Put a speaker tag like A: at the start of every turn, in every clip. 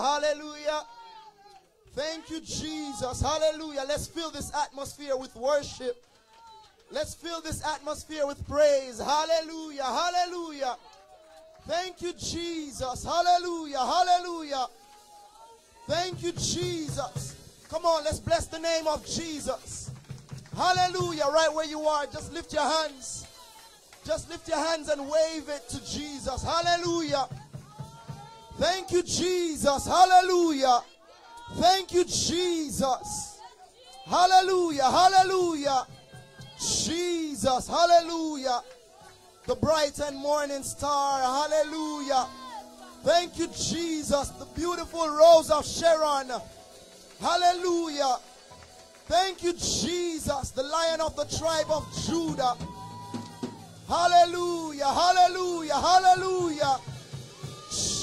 A: hallelujah. Thank you, Jesus. Hallelujah. Let's fill this atmosphere with worship. Let's fill this atmosphere with praise. Hallelujah. Hallelujah. Thank you, Jesus. Hallelujah. Hallelujah. Thank you, Jesus. Come on, let's bless the name of Jesus. Hallelujah. Right where you are, just lift your hands. Just lift your hands and wave it to Jesus. Hallelujah. Thank you, Jesus. Hallelujah. Thank you, Jesus. Hallelujah. Hallelujah. Jesus. Hallelujah. The bright and morning star. Hallelujah. Thank you, Jesus. The beautiful rose of Sharon. Hallelujah. Thank you, Jesus, the lion of the tribe of Judah. Hallelujah, hallelujah, hallelujah.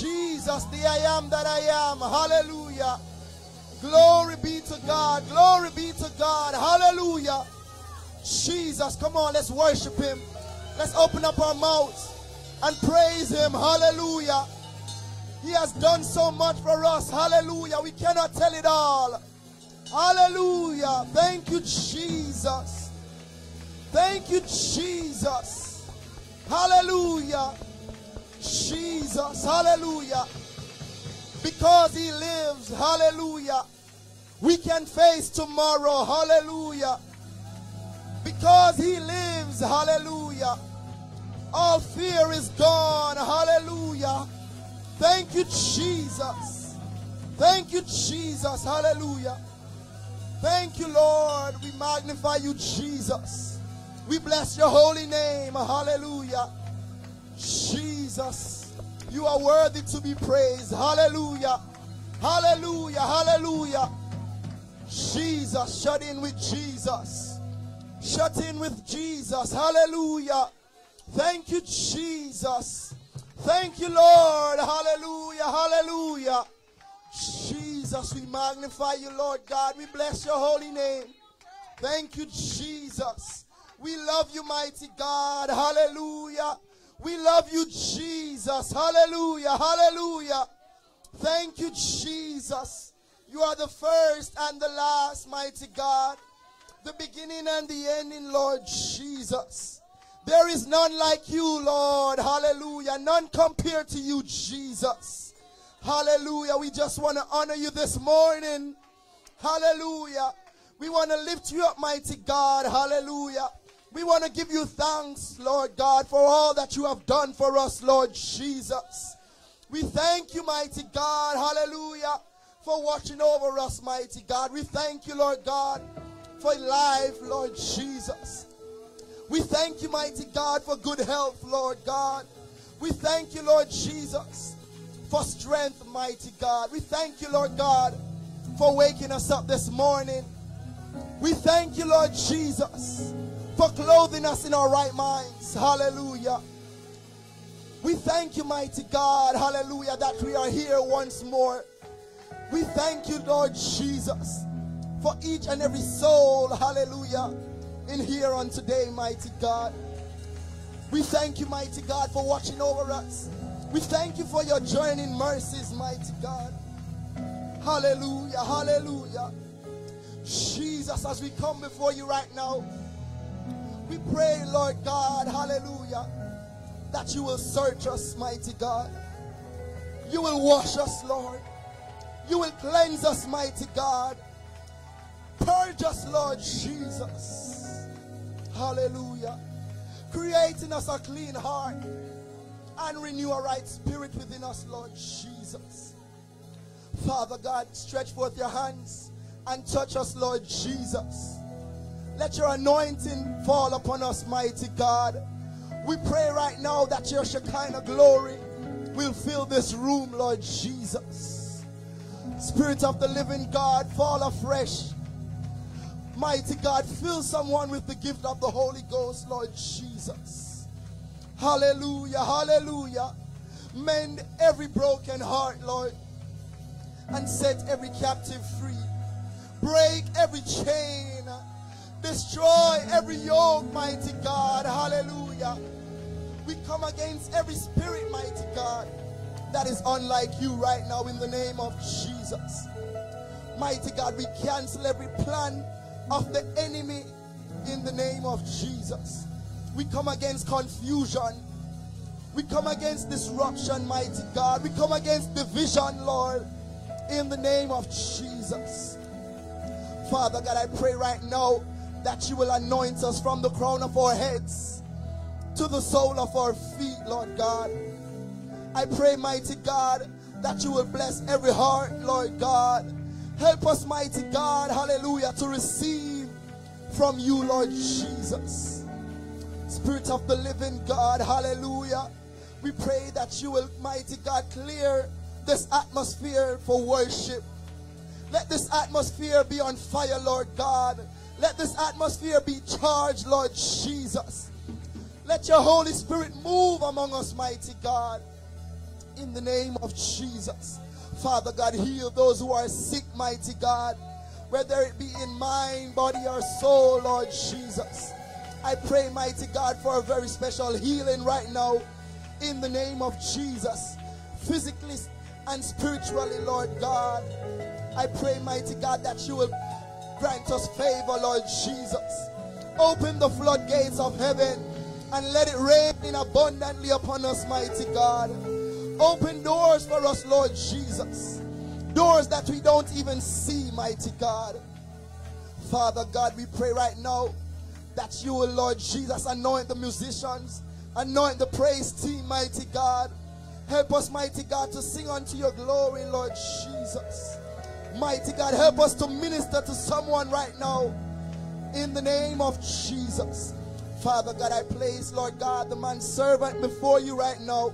A: Jesus, the I am that I am. Hallelujah. Glory be to God. Glory be to God. Hallelujah. Jesus, come on, let's worship him. Let's open up our mouths and praise him. Hallelujah. He has done so much for us. Hallelujah. We cannot tell it all. Hallelujah. Thank you, Jesus. Thank you, Jesus. Hallelujah. Jesus. Hallelujah. Because he lives. Hallelujah. We can face tomorrow. Hallelujah. Because he lives. Hallelujah. All fear is gone. Hallelujah. Thank you, Jesus. Thank you, Jesus. Hallelujah. Thank you, Lord. We magnify you, Jesus. We bless your holy name. Hallelujah. Jesus, you are worthy to be praised. Hallelujah. Hallelujah. Hallelujah. Jesus, shut in with Jesus. Shut in with Jesus. Hallelujah. Thank you, Jesus. Thank you, Lord. Hallelujah. Hallelujah. Jesus, we magnify you, Lord God. We bless your holy name. Thank you, Jesus. We love you, mighty God. Hallelujah. We love you, Jesus. Hallelujah. Hallelujah. Thank you, Jesus. You are the first and the last, mighty God. The beginning and the ending, Lord Jesus. There is none like you, Lord. Hallelujah. None compared to you, Jesus. Hallelujah. We just want to honor you this morning. Hallelujah. We want to lift you up, mighty God. Hallelujah. We want to give you thanks, Lord God, for all that you have done for us, Lord Jesus. We thank you, mighty God. Hallelujah. For watching over us, mighty God. We thank you, Lord God, for life, Lord Jesus. We thank you, mighty God, for good health, Lord God. We thank you, Lord Jesus, for strength, mighty God. We thank you, Lord God, for waking us up this morning. We thank you, Lord Jesus, for clothing us in our right minds. Hallelujah. We thank you, mighty God, hallelujah, that we are here once more. We thank you, Lord Jesus, for each and every soul, hallelujah, in here on today, mighty God. We thank you, mighty God, for watching over us. We thank you for your journeying mercies, mighty God. Hallelujah, hallelujah. Jesus, as we come before you right now, we pray, Lord God, hallelujah, that you will search us, mighty God. You will wash us, Lord. You will cleanse us, mighty God. Purge us, Lord Jesus. Hallelujah. Creating us a clean heart and renew a right spirit within us, Lord Jesus. Father God, stretch forth your hands and touch us, Lord Jesus. Let your anointing fall upon us, mighty God. We pray right now that your Shekinah glory will fill this room, Lord Jesus. Spirit of the living God, fall afresh. Mighty God, fill someone with the gift of the Holy Ghost, Lord Jesus. Hallelujah, hallelujah. Mend every broken heart, Lord, and set every captive free. Break every chain. Destroy every yoke, mighty God. Hallelujah. We come against every spirit, mighty God, that is unlike you right now in the name of Jesus. Mighty God, we cancel every plan of the enemy in the name of Jesus. We come against confusion. We come against disruption, mighty God. We come against division, Lord, in the name of Jesus. Father God, I pray right now that you will anoint us from the crown of our heads to the sole of our feet, Lord God. I pray, mighty God, that you will bless every heart, Lord God. Help us, mighty God, hallelujah, to receive from you, Lord Jesus. Spirit of the living God, hallelujah. We pray that you will, mighty God, clear this atmosphere for worship. Let this atmosphere be on fire, Lord God. Let this atmosphere be charged, Lord Jesus. Let your Holy Spirit move among us, mighty God in the name of Jesus. Father God, heal those who are sick, mighty God, whether it be in mind, body, or soul, Lord Jesus. I pray, mighty God, for a very special healing right now in the name of Jesus, physically and spiritually, Lord God. I pray, mighty God, that you will grant us favor, Lord Jesus. Open the floodgates of heaven and let it rain in abundantly upon us, mighty God. Open doors for us, Lord Jesus. Doors that we don't even see, mighty God. Father God, we pray right now that you will, Lord Jesus, anoint the musicians, anoint the praise team, mighty God. Help us, mighty God, to sing unto your glory, Lord Jesus. Mighty God, help us to minister to someone right now in the name of Jesus. Father God, I place, Lord God, the man servant before you right now.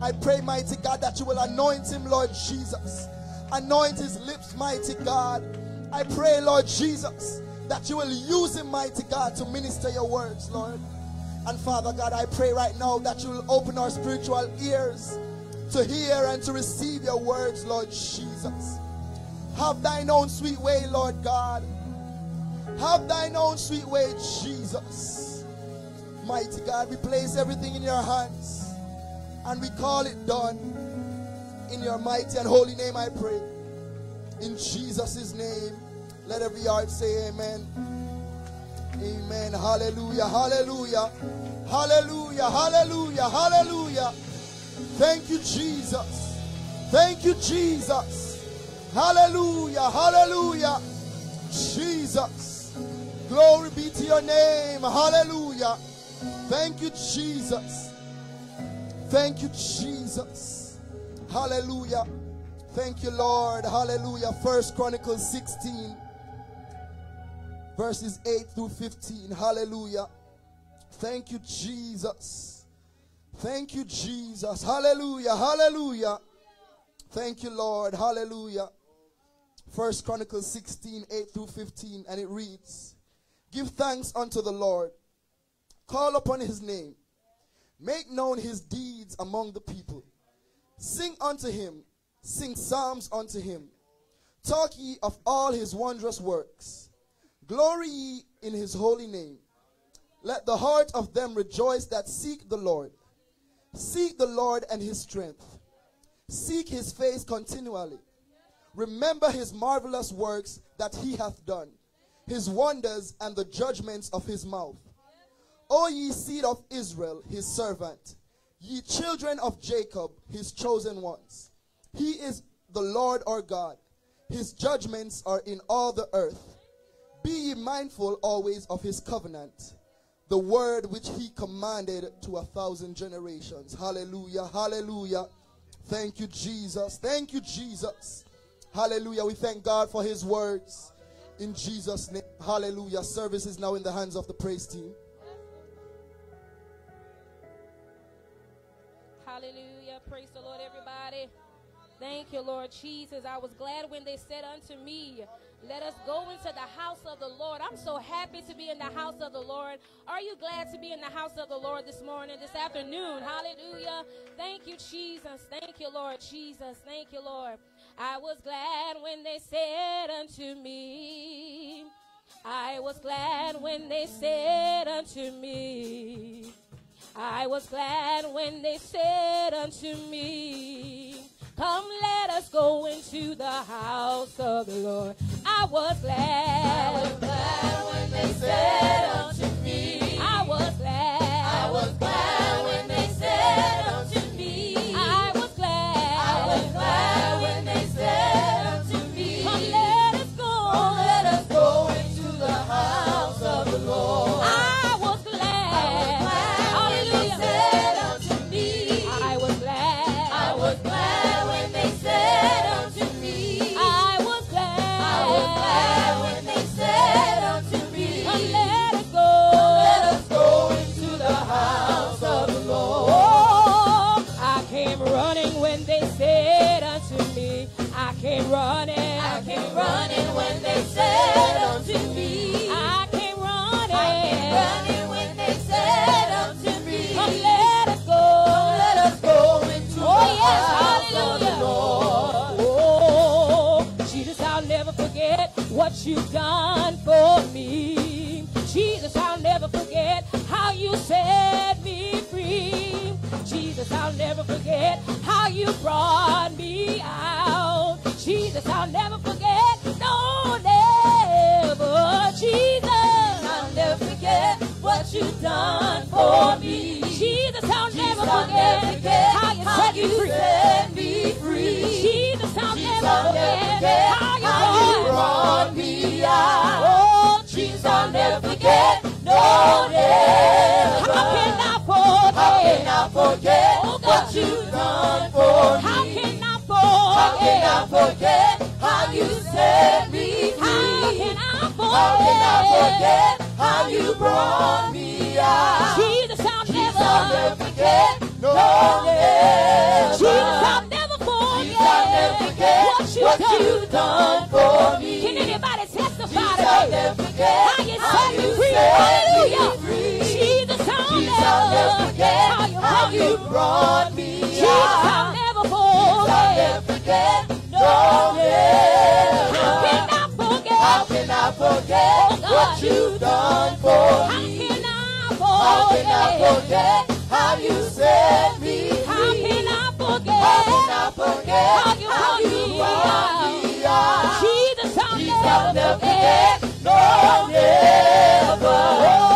A: I pray, mighty God, that you will anoint him, Lord Jesus. Anoint his lips, mighty God. I pray, Lord Jesus, that you will use him, mighty God, to minister your words, Lord. And Father God, I pray right now that you will open our spiritual ears to hear and to receive your words, Lord Jesus. Have thine own sweet way, Lord God. Have thine own sweet way, Jesus. Mighty God, we place everything in your hands. And we call it done. In your mighty and holy name I pray. In Jesus' name. Let every heart say amen. Amen. Hallelujah. Hallelujah. Hallelujah. Hallelujah. Hallelujah. Thank you, Jesus. Thank you, Jesus. Hallelujah. Hallelujah. Jesus. Glory be to your name. Hallelujah. Thank you, Jesus. Thank you, Jesus. Hallelujah. Thank you, Lord. Hallelujah. First Chronicles 16, verses 8 through 15. Hallelujah. Thank you, Jesus. Thank you, Jesus. Hallelujah. Hallelujah. Thank you, Lord. Hallelujah. First Chronicles 16, 8 through 15. And it reads Give thanks unto the Lord, call upon his name Make known his deeds among the people. Sing unto him, sing psalms unto him. Talk ye of all his wondrous works. Glory ye in his holy name. Let the heart of them rejoice that seek the Lord. Seek the Lord and his strength. Seek his face continually. Remember his marvelous works that he hath done, his wonders and the judgments of his mouth. O ye seed of Israel, his servant, ye children of Jacob, his chosen ones. He is the Lord our God. His judgments are in all the earth. Be ye mindful always of his covenant, the word which he commanded to a thousand generations. Hallelujah, hallelujah. Thank you, Jesus. Thank you, Jesus. Hallelujah. We thank God for his words. In Jesus' name, hallelujah. Service is now in the hands of the praise team.
B: Hallelujah. Praise the Lord, everybody. Thank you, Lord Jesus. I was glad when they said unto me, Let us go into the house of the Lord. I'm so happy to be in the house of the Lord. Are you glad to be in the house of the Lord this morning, this afternoon? Hallelujah. Thank you, Jesus. Thank you, Lord Jesus. Thank you, Lord. I was glad when they said unto me, I was glad when they said unto me, I was glad when they said unto me, Come, let us go into the house of the Lord. I was glad.
C: I was glad when they said unto me.
B: I was glad.
C: I was glad when they said
B: you've done for me. Jesus, I'll never forget how you set me free. Jesus, I'll never forget how you brought me out. Jesus, I'll never forget, no, never. Jesus,
C: I'll never forget what you've done for me.
B: Jesus, I'll never
C: I'll
B: forget
C: never forget
B: how you set me free.
C: set me free.
B: Jesus, I'll never forget
C: forget
B: how you brought
C: brought me out.
B: Oh,
C: Jesus, I'll never forget. No, never.
B: how can I forget?
C: How can I forget
B: Oh,
C: what you've done for
B: How
C: me?
B: can I
C: How can I
B: forget?
C: how you set me
B: How can I
C: How can I
B: forget?
C: how you brought me out?
B: Jesus, I'll
C: Jesus, I'll never
B: never.
C: forget. No, never.
B: Jesus, I'll never
C: I'll never
B: forget what you've done.
C: for me.
B: Can anybody testify
C: Jesus, I'll
B: today?
C: never forget
B: How you set me free? Hallelujah.
C: free.
B: Jesus, I'll
C: Jesus, I'll never forget
B: how you
C: how
B: brought
C: you
B: me.
C: brought me
B: Jesus, I'll never
C: I'll
B: forget.
C: never forget. No,
B: How
C: never.
B: can I forget?
C: How can I forget
B: Oh,
C: what you've done for
B: How
C: me?
B: can I
C: How can I
B: forget?
C: forget how you set me free?
B: How can I forget?
C: How can I forget
B: How you
C: how
B: brought
C: you
B: me out?
C: me out?
B: Jesus, I'll
C: Jesus, I'll
B: never
C: never
B: forget.
C: forget. No, never.
B: Oh,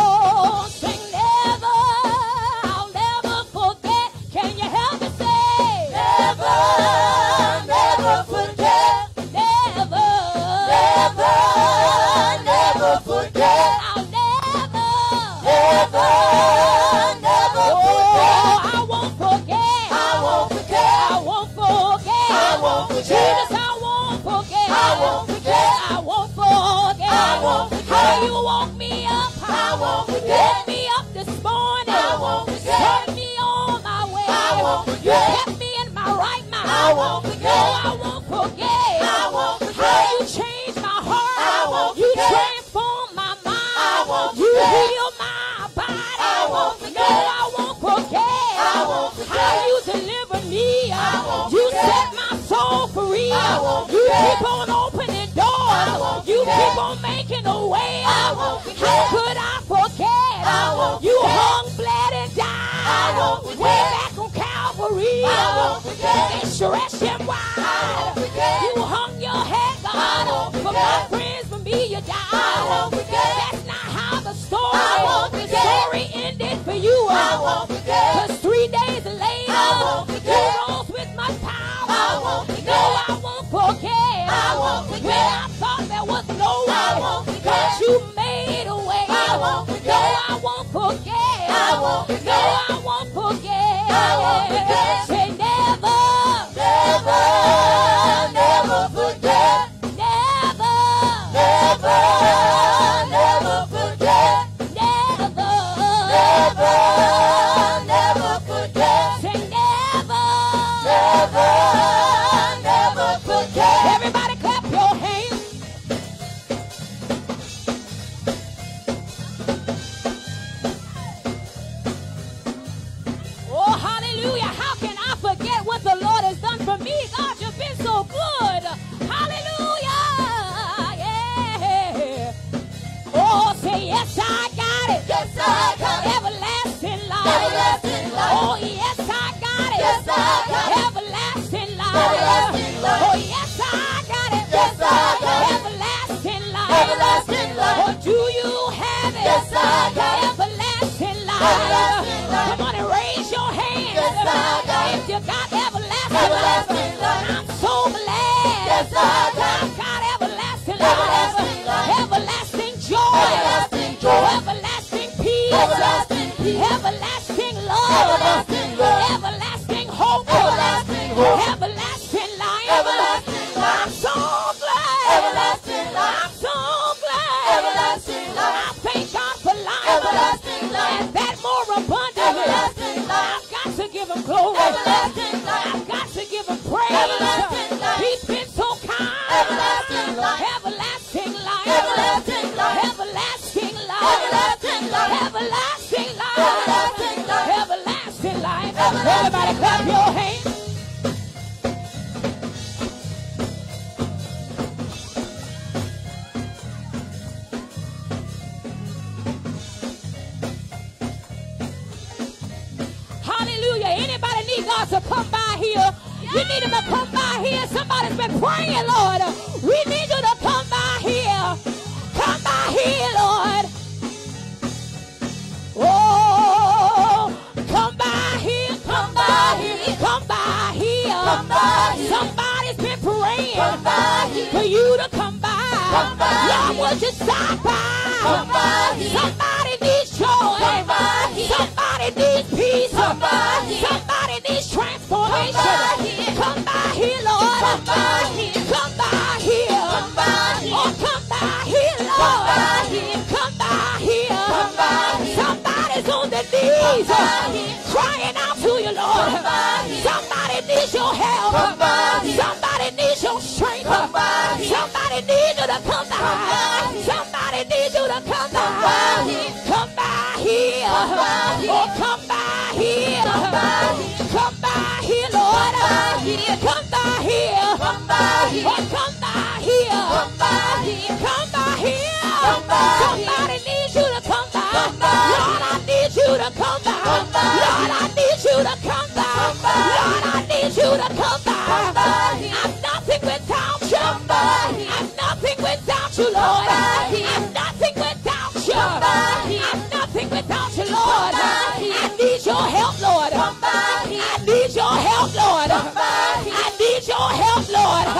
B: you woke me up.
C: I won't forget.
B: Woke me up this morning.
C: I won't forget.
B: Started me on my way.
C: I won't forget.
B: Kept me in my right mind.
C: I won't forget.
B: No, I won't forget.
C: I won't forget.
B: How you changed my heart.
C: I won't
B: you
C: forget.
B: transformed my mind.
C: I won't
B: you
C: forget.
B: healed my body.
C: I won't forget.
B: No, I won't forget.
C: I won't forget.
B: How you delivered me.
C: I won't
B: you
C: forget.
B: set my soul free.
C: I won't forget.
B: you keep on opening doors.
C: I won't
B: you keep on making a way.
C: I won't forget.
B: How could I forget?
C: I won't
B: you hung, bled, and died.
C: I won't forget.
B: Way back on Calvary.
C: I won't forget.
B: And wide.
C: I won't forget.
B: You hung your head, God. For my friends, for me, you died.
C: I won't forget.
B: That's not how the story. The story ended for you.
C: I won't forget.
B: Cause three
D: here. Come by here. Come by here. Come by here. Come by here. Come by here.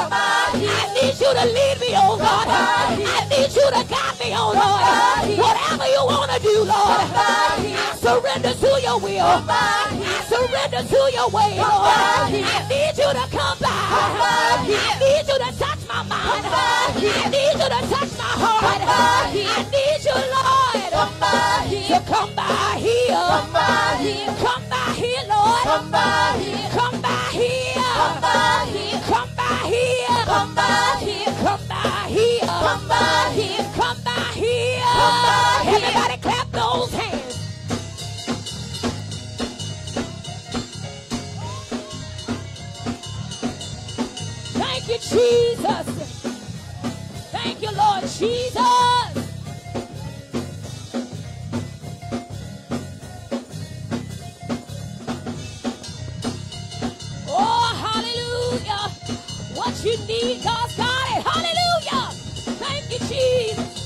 D: Lord. I need you to lead me, oh
C: by.
D: I need you to guide me, oh Lord. Whatever you want to do, Lord. I surrender to your will. I surrender to your way, Lord. I need you to come by. I need you to touch my mind. I need you to touch my heart. I need you, Lord. To come by here.
C: Come by here.
D: Lord.
C: Here.
D: Come
C: Come by here.
D: Come by here.
C: Come by here.
D: Come by here.
C: Come by here.
D: Everybody clap those hands. Thank you, Jesus. Thank you, Lord Jesus. You need, God's got it. Hallelujah. Thank you, Jesus.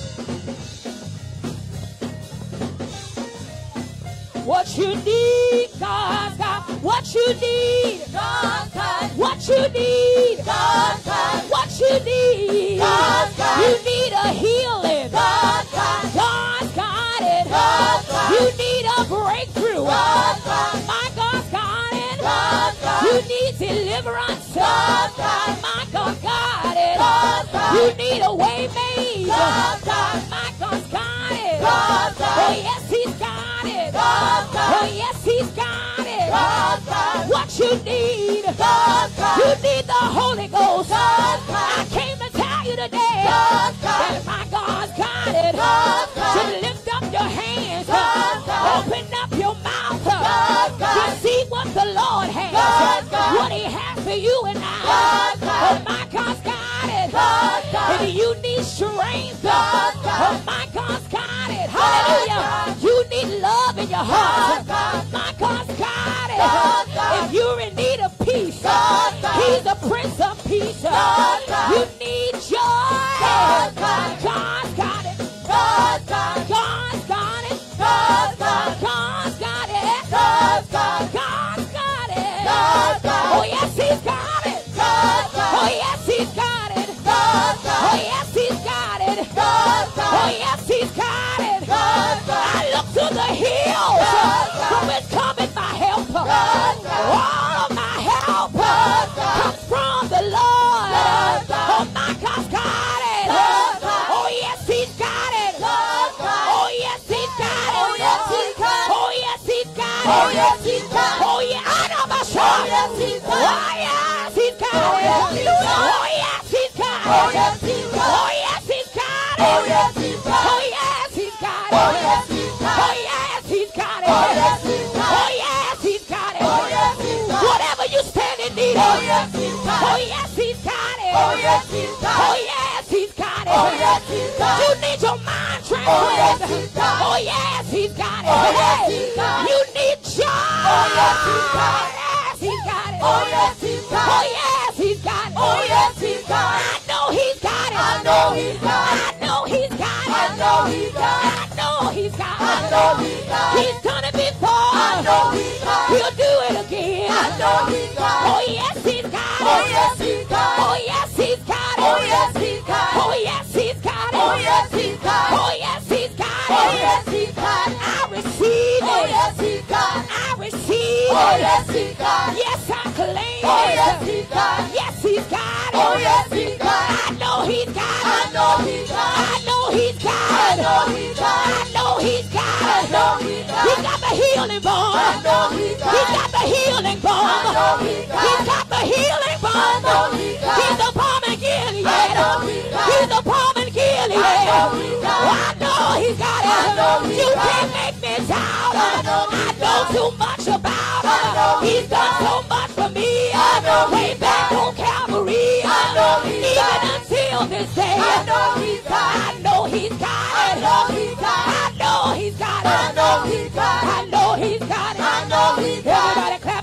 D: What you need, God's got. What you need,
C: God's got
D: what you need,
C: God's got
D: what you need.
C: God's got
D: You need a healing.
C: God's got it.
D: God's got it.
C: God's got
D: You need a breakthrough.
C: God's got it.
D: My God's you need deliverance.
C: God, God,
D: My God,
C: God is.
D: You need a way made.
C: God, God,
D: My God's got it.
C: Sometimes.
D: Oh, yes, he's got it.
C: Sometimes.
D: Oh, yes, he's got it.
C: Sometimes.
D: What you need.
C: Sometimes.
D: You need the Holy Ghost.
C: Sometimes.
D: I came to tell you today
C: God, God.
D: that my God's got it.
C: God, God.
D: So lift up your hands.
C: God, God.
D: Open up to see what the Lord has.
C: God's.
D: What He has for you and I.
C: God's
D: Oh, my God's got it.
C: God's
D: If you need strength.
C: God's
D: Oh, my God's got it. Hallelujah.
C: it.
D: You need love in your heart.
C: God's.
D: My God's got it.
C: God's
D: If you're in need of peace,
C: God's.
D: He's the Prince of Peace.
C: God's
D: You need joy.
C: God's got it.
D: God's got it.
C: God's got it.
D: God's got it.
C: God's got
D: he's got it.
C: God's Oh, yes,
D: he's got it.
C: God's Oh, yes, he's got it.
D: God's Oh, yes, he's got it.
C: God's I
D: look to the hills from whence cometh my help. God's All of my help comes from the Lord. Oh, my God's got
C: it.
D: Oh, yes, he's got it.
C: Oh, yes, he's got it.
D: Oh, yes, he's got
C: it.
D: Oh, yes, he's got it.
C: Oh, yes, he's got it.
D: Oh,
C: yeah. I know my shot.
D: Oh, yes, he's got it.
C: Oh, yes, he's got
D: Oh,
C: it.
D: Oh yes, he's got it.
C: Oh, yes, he's got it.
D: Oh,
C: it.
D: yes, he's got it.
C: Oh, yes, he's got it.
D: Whatever you stand in need
C: Oh,
D: of.
C: yes, he's got it.
D: Oh, yes, he's got it.
C: Oh, yes, he's got
D: Oh,
C: it.
D: yes, he's got it.
C: Oh, yes, he's got
D: You
C: it.
D: need your mind
C: Oh, yes,
D: transformed.
C: he's got it.
D: Oh, yes, he's got it.
C: Oh, yes, he's got it.
D: You need joy.
C: Oh, yes, he's got it.
D: Yes, he's got it.
C: Oh, yes, he's got
D: Oh,
C: it.
D: yes, he's got it.
C: Oh, yes, he's got it.
D: I know he's got it.
C: I know he's got it.
D: I know he's got it.
C: I know he's got it.
D: I know he's got it.
C: I know he's got it.
D: He's done it before.
C: I know he's got it.
D: He'll do it again.
C: I know he's got it.
D: Oh, yes, he's got it.
C: Oh, yes, he's got it.
D: Oh, yes, he's got it.
C: Oh, yes, he's got it.
D: Oh, yes, he's got it.
C: Oh, yes, he's got it.
D: Oh, yes,
C: Oh, yes, he's got. Yes,
D: I claim
C: Oh, yes, he's got.
D: Yes, he's got.
C: Oh, yes, he's got.
D: I know he's got
C: I know he's got
D: I know he's got
C: I know he's got
D: I know he's got
C: I know he's got it.
D: got the healing balm.
C: I know he's got it.
D: got the healing balm.
C: I know he's got it.
D: got the healing balm.
C: I know he's got
D: He's the balm in Gilead.
C: I know he's got know he got it.
D: I know he got it. You can't make me doubt
C: it.
D: I know too much about it. He's done so much for me. Way back on Calvary. Even until this day.
C: I know he's got it. I know he's got it.
D: I know he's got it.
C: I know he's got it.
D: I know he's got it. Everybody clap.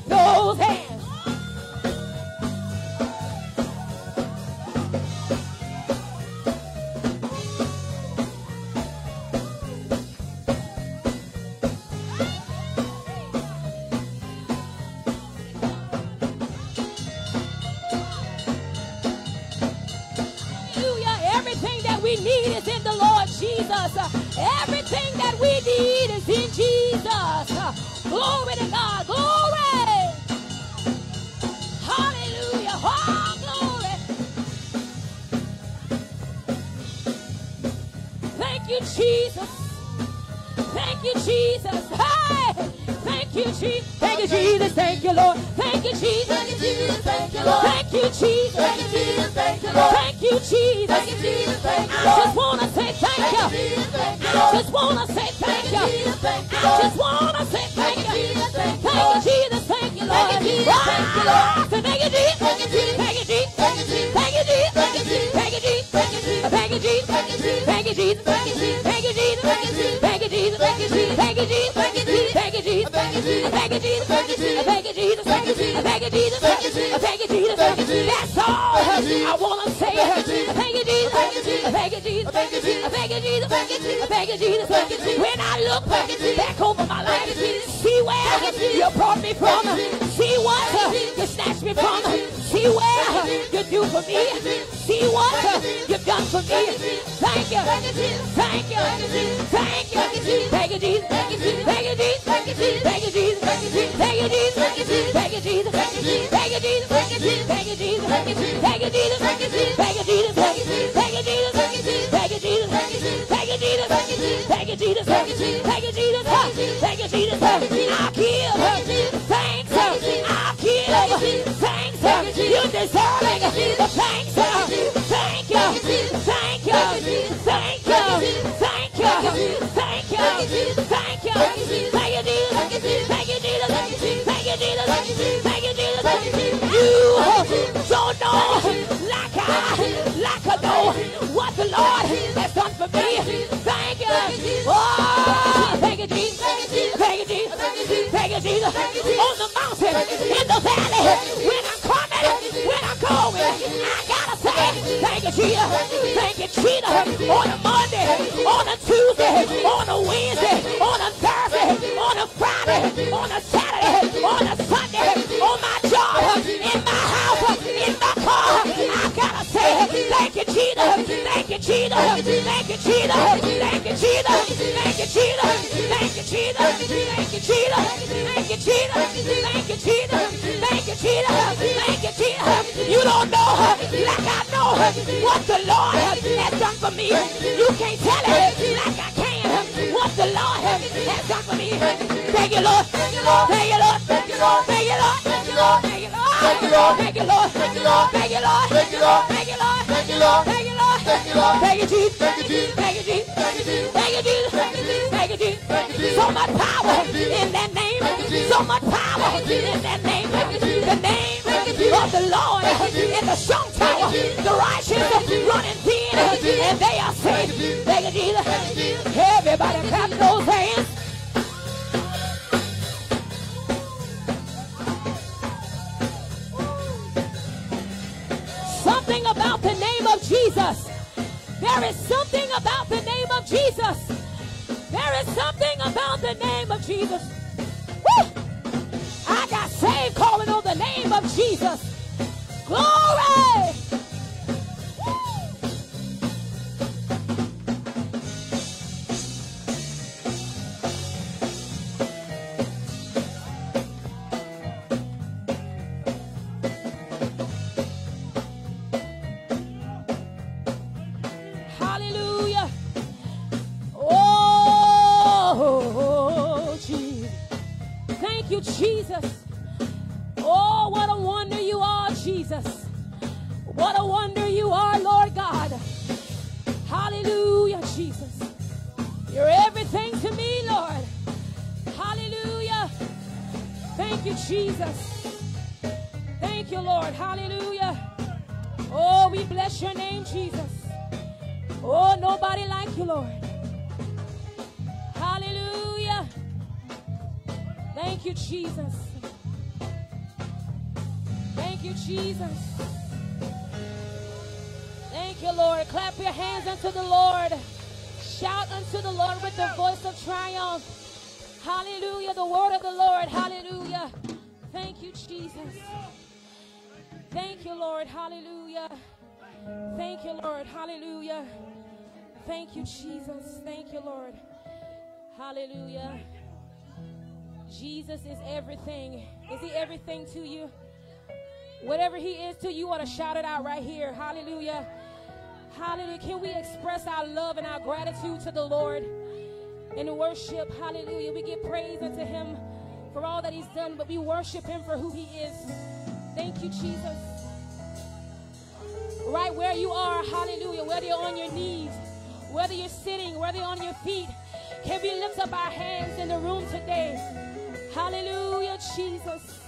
D: We need is in the Lord Jesus. Everything that we need is in Jesus. Glory to God. Glory. Hallelujah. Oh, glory. Thank you, Jesus. Thank you, Jesus. Hey! Thank you, Jesus. Thank you, Jesus. Thank you, Lord. Thank you, Jesus.
C: Thank you, Jesus. Thank you, Lord.
D: Thank you, Jesus.
C: Thank you, Jesus. Thank you, Lord.
D: Thank you, Jesus.
C: Thank you, Jesus. Thank you, Lord.
D: just want to say thank
C: you,
D: you.
C: Jesus. Thank you,
D: I just want to say thank you.
C: Jesus, thank you,
D: I just want to say thank
C: you. Thank you,
D: Thank
C: Lord.
D: you, Jesus. Thank you, Lord.
C: Thank you, Jesus. Thank you, Lord.
D: Ah, Thank you, Jesus.
C: Thank you, Jesus.
D: That's all I wanna say.
C: Thank you, Jesus.
D: Thank you, Jesus.
C: Thank you, Jesus.
D: Thank Jesus.
C: Thank Jesus.
D: When I look back over my life, see where
C: you
D: brought me from, see what
C: you
D: snatched me from see
C: Thank you, for
D: me see
C: what you
D: do for me,
C: Thank you,
D: see what
C: Thank you,
D: you've done for me.
C: Thank you.
D: Thank you.
C: Thank you.
D: Thank you.
C: Thank you.
D: Thank you.
C: Thank you.
D: Thank you.
C: Thank you.
D: Thank you.
C: Thank you.
D: Thank you.
C: Thank you, Jesus.
D: Thank you, Jesus.
C: Thank you, Jesus.
D: Thank you, Jesus.
C: Thank you, Jesus.
D: Thank you, Jesus.
C: Thank you, Jesus.
D: Thank you, Jesus.
C: Thank you, Jesus.
D: Thank you, Jesus.
C: Thank you, Jesus.
D: Thank you, Jesus.
C: Thank you, Jesus.
D: Thank you, Jesus.
C: Thank you, Jesus.
D: Thank you, Jesus.
C: Thank you, Jesus.
D: Thank you, Jesus.
C: is falling.
D: Thank you,
C: thank you,
D: thank you,
C: thank you,
D: thank you,
C: thank you, thank you. Thank you, Jesus. Thank you, Jesus. Thank you, Jesus. Thank you, Jesus. You
D: don't know like I, like I know what the Lord has done for me.
C: Thank you.
D: Oh, thank you, Jesus.
C: Thank you, Jesus.
D: Thank you, Jesus.
C: Thank you, Jesus.
D: On the mountain, in the valley, when I'm
C: glory.
D: I gotta say,
C: thank you, Jesus.
D: Thank you, Jesus. On a Monday, on a Tuesday, on a Wednesday, on a Thursday, on a Friday, on a Saturday, on a Sunday, on my job, in my thank you, Jesus. Thank you, Jesus. Thank you, Jesus. Thank you, Jesus. Thank you, Jesus. Thank you, Jesus. Thank you, Jesus. Thank you, Jesus. Thank you, Jesus. Thank you, Jesus. Thank you, Jesus. You don't know her, like I know what the Lord has done for me. You can't tell it like I can what the Lord has done for me. Thank you, Lord.
C: Thank you, Lord.
D: Thank you, Lord.
C: Thank you, Lord.
D: Thank you, Lord.
C: Thank you, Lord.
D: Thank you, Lord.
C: Thank you, Lord.
D: Thank you, Lord.
C: Thank you, Lord.
D: Thank you, Lord.
C: Thank you, Lord.
D: Thank you, Lord.
C: Thank you,
A: Lord
B: thank Jesus.
A: Thank Jesus.
B: Thank Jesus.
A: Thank Jesus.
B: Thank Jesus.
A: Thank Jesus.
B: So much power in that name. So much power in that name. The name of the Lord is a strong tower. The righteous run
A: and
B: and they are
A: safe.
B: Thank Jesus. Everybody clap those hands. Something about the name of Jesus there is something about the name of Jesus. There is something about the name of Jesus. Woo! I got saved calling on the name of Jesus. Glory! Thank you, Jesus. Thank you, Lord. Hallelujah. Jesus is everything. Is he everything to you? Whatever he is to you, ought to shout it out right here. Hallelujah. Hallelujah. Can we express our love and our gratitude to the Lord in worship? Hallelujah. We give praise unto him for all that he's done, but we worship him for who he is. Thank you, Jesus. Right where you are, hallelujah. Whether you're on your knees, whether you're sitting, whether you're on your feet, can we lift up our hands in the room today? Hallelujah, Jesus.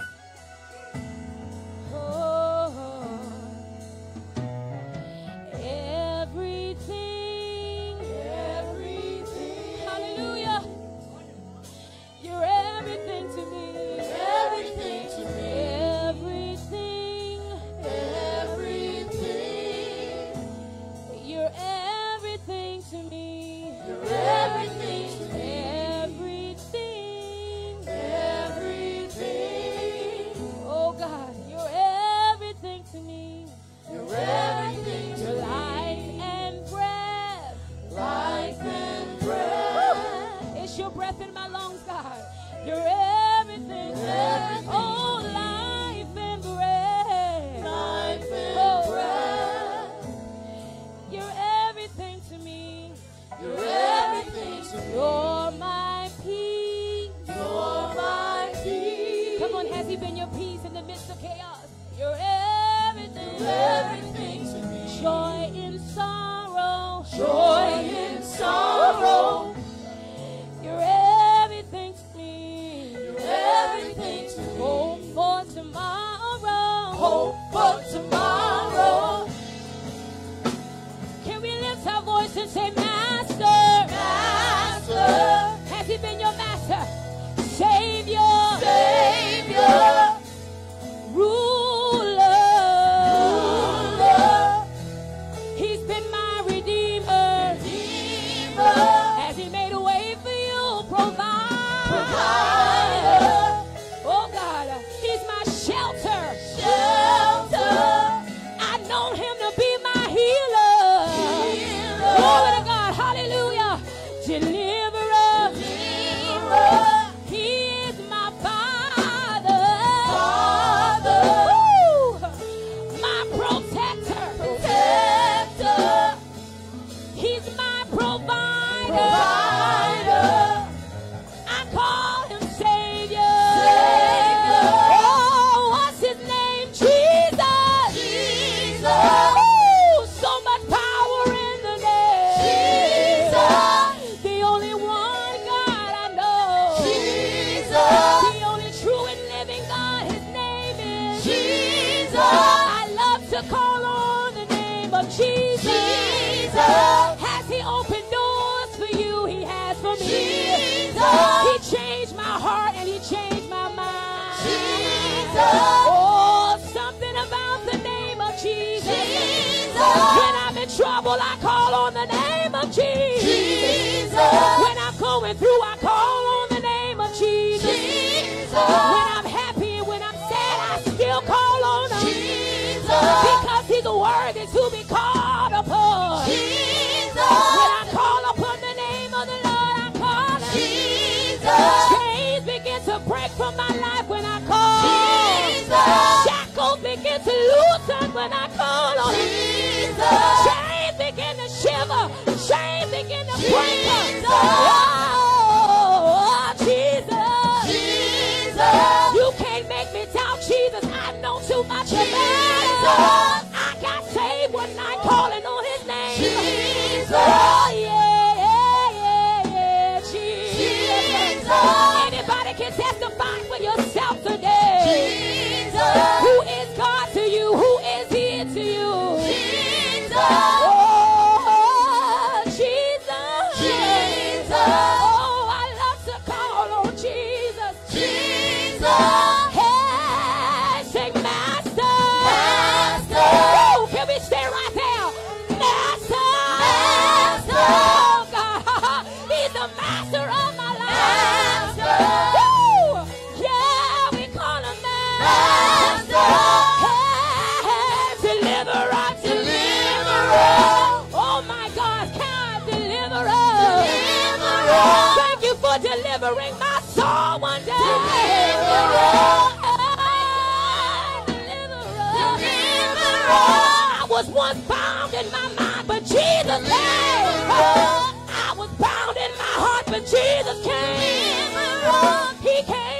B: To when I call on him.
D: Jesus.
B: Chains begin to shiver. Chains begin to break.
D: Jesus.
B: Delivering my soul one day.
D: Deliverer.
B: Deliverer. I was once bound in my mind, but Jesus came. I was bound in my heart, but Jesus came. He came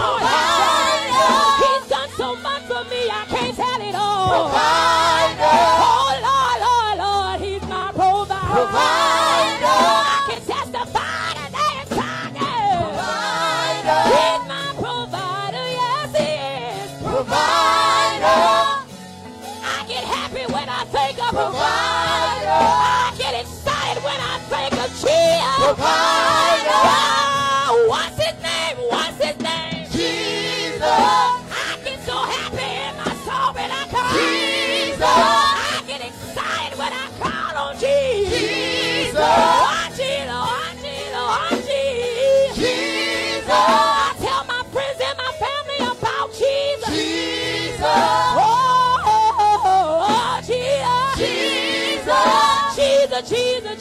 B: Lord. He's done so much for me, I can't tell it all.
D: Provider.
B: Oh, Lord, Lord, Lord, he's my provider.
D: Provider.
B: I can testify today and Sunday.
D: Provider.
B: He's my provider, yes, he is.
D: Provider.
B: I get happy when I think of
D: Provider.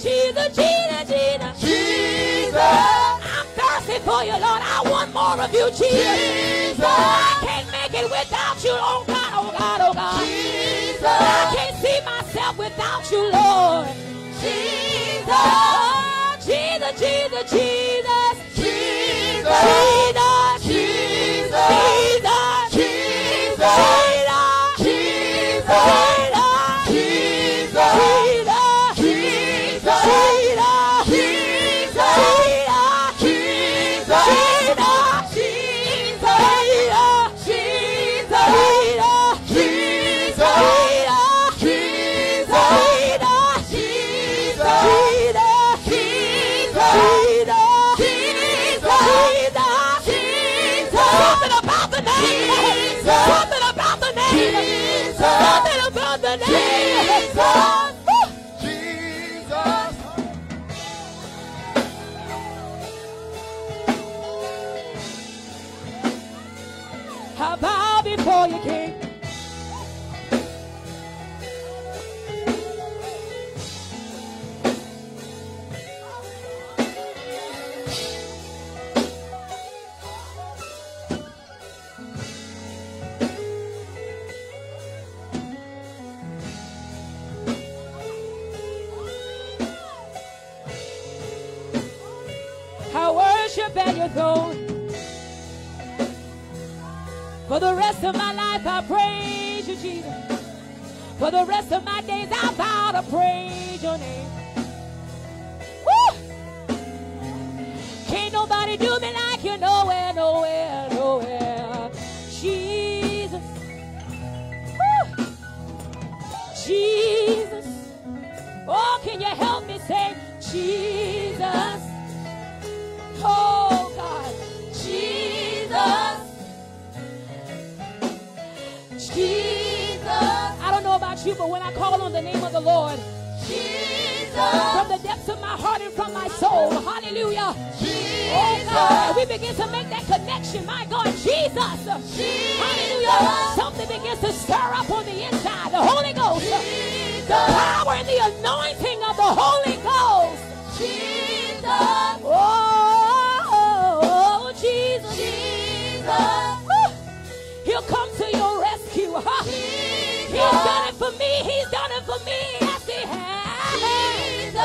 B: Jesus,
D: Jesus, Jesus,
B: Jesus.
D: Jesus.
B: I'm thirsty for you, Lord. I want more of you, Jesus.
D: Jesus.
B: I can't make it without you, oh God, oh God, oh God. I can't see myself without you, Lord.
D: Jesus.
B: Oh, Jesus, Jesus, Jesus.
D: Jesus.
B: Jesus.
D: Jesus.
B: For the rest of my life, I praise you, Jesus. For the rest of my days, I vow to praise your name. Woo! Can't nobody do me like you nowhere, nowhere, nowhere. Jesus. Woo! Jesus. Oh, can you help me say, Jesus. About you, but when I call on the name of the Lord,
D: Jesus.
B: from the depths of my heart and from my soul, hallelujah. Oh
D: Jesus.
B: God, we begin to make that connection. My God, Jesus. Hallelujah. Something begins to stir up on the inside. The Holy Ghost. The power and the anointing of the Holy Ghost.
D: Jesus.
B: Oh, He's done it for me. He's done it for me. He has.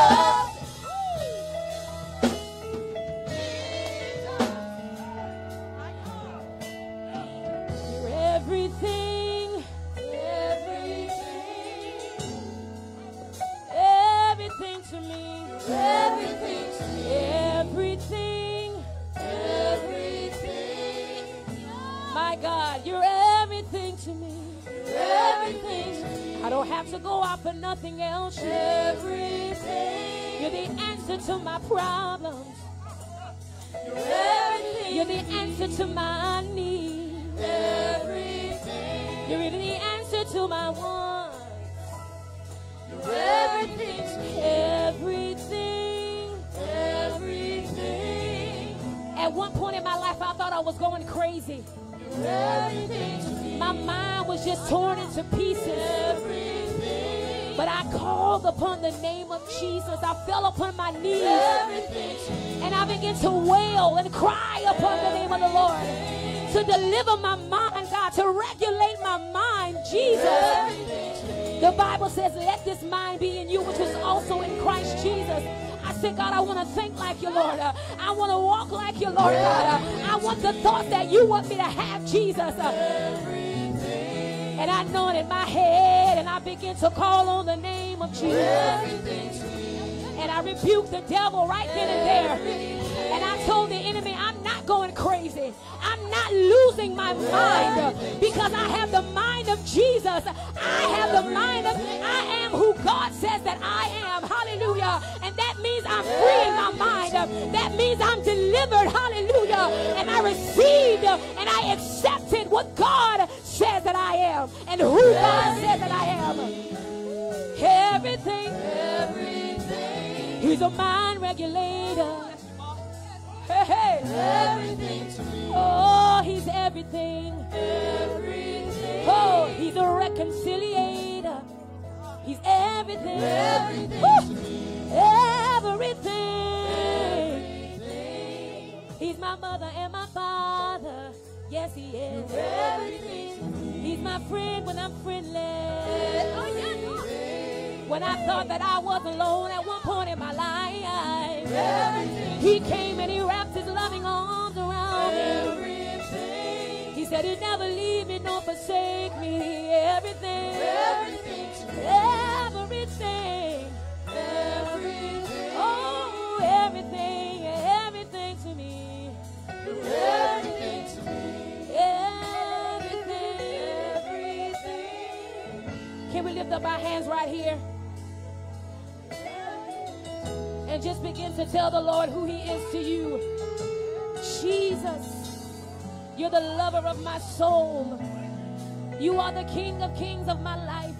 B: You're everything. Everything. Everything to me.
D: Everything to me.
B: Everything.
D: Everything.
B: My God, you're. Everything to me. I don't have to go out for nothing else.
D: Everything.
B: You're the answer to my problems.
D: Everything.
B: You're the answer to my needs.
D: Everything.
B: You're even the answer to my wants.
D: Everything to me.
B: Everything.
D: Everything.
B: At one point in my life, I thought I was going crazy.
D: Everything to me.
B: My mind was just torn into pieces.
D: Everything.
B: But I called upon the name of Jesus. I fell upon my knees.
D: Everything.
B: And I began to wail and cry upon the name of the Lord. To deliver my mind, God, to regulate my mind, Jesus.
D: Everything to me.
B: The Bible says, let this mind be in you, which is also in Christ Jesus. I God, I want to think like you, Lord. I want to walk like you, Lord God. I want the thoughts that you want me to have, Jesus. And I know it in my head, and I begin to call on the name of Jesus.
D: Everything to me.
B: And I rebuke the devil right then and there. And I told the enemy, I'm not going crazy. I'm not losing my mind because I have the mind of Jesus. I have the mind of, I am who God says that I am. Hallelujah. And that means I'm free in my mind. That means I'm delivered. Hallelujah. And I received and I accepted what God says that I am and who God says that I am. Everything.
D: Everything.
B: He's a mind regulator. Hey, hey.
D: Everything to me.
B: Oh, he's everything.
D: Everything.
B: Oh, he's a reconciliator. He's everything.
D: Everything me.
B: Everything. He's my mother and my father. Yes, he is.
D: Everything me.
B: He's my friend when I'm friendless. Oh, when I thought that I was alone at one point in my life.
D: Everything.
B: He came and he wrapped his loving arms around me.
D: Everything.
B: He said he'd never leave me nor forsake me. Everything,
D: Everything me.
B: Everything,
D: Everything.
B: oh, everything, everything to me.
D: Everything to me.
B: Everything,
D: Everything.
B: Can we lift up our hands right here? And just begin to tell the Lord who He is to you. Jesus, you're the lover of my soul. You are the King of kings of my life.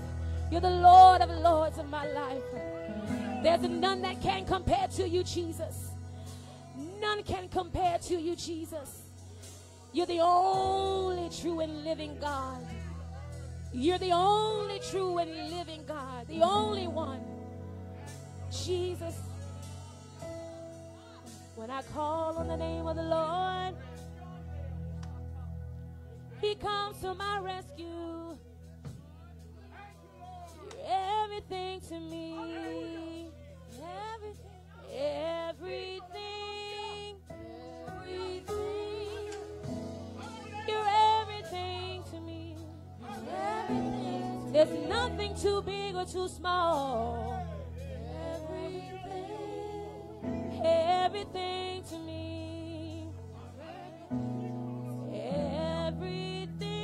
B: You're the Lord of lords of my life. There's none that can compare to you, Jesus. None can compare to you, Jesus. You're the only true and living God. You're the only true and living God, the only one. Jesus. When I call on the name of the Lord, He comes to my rescue. Everything to me. Everything. Everything. Everything. You're everything to me. There's nothing too big or too small. Everything to me. Everything.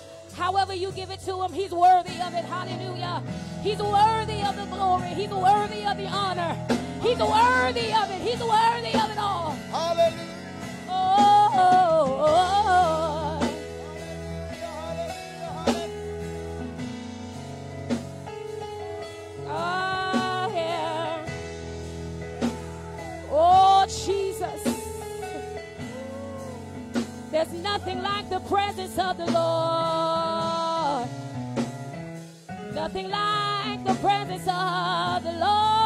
B: however you give it to Him, He's worthy of it. Hallelujah. He's worthy of the glory. He's worthy of the honor. He's worthy of it. He's worthy of it all.
A: Hallelujah.
B: Oh, oh, oh, oh. Oh, yeah. Oh, Jesus. There's nothing like the presence of the Lord. Nothing like the presence of the Lord.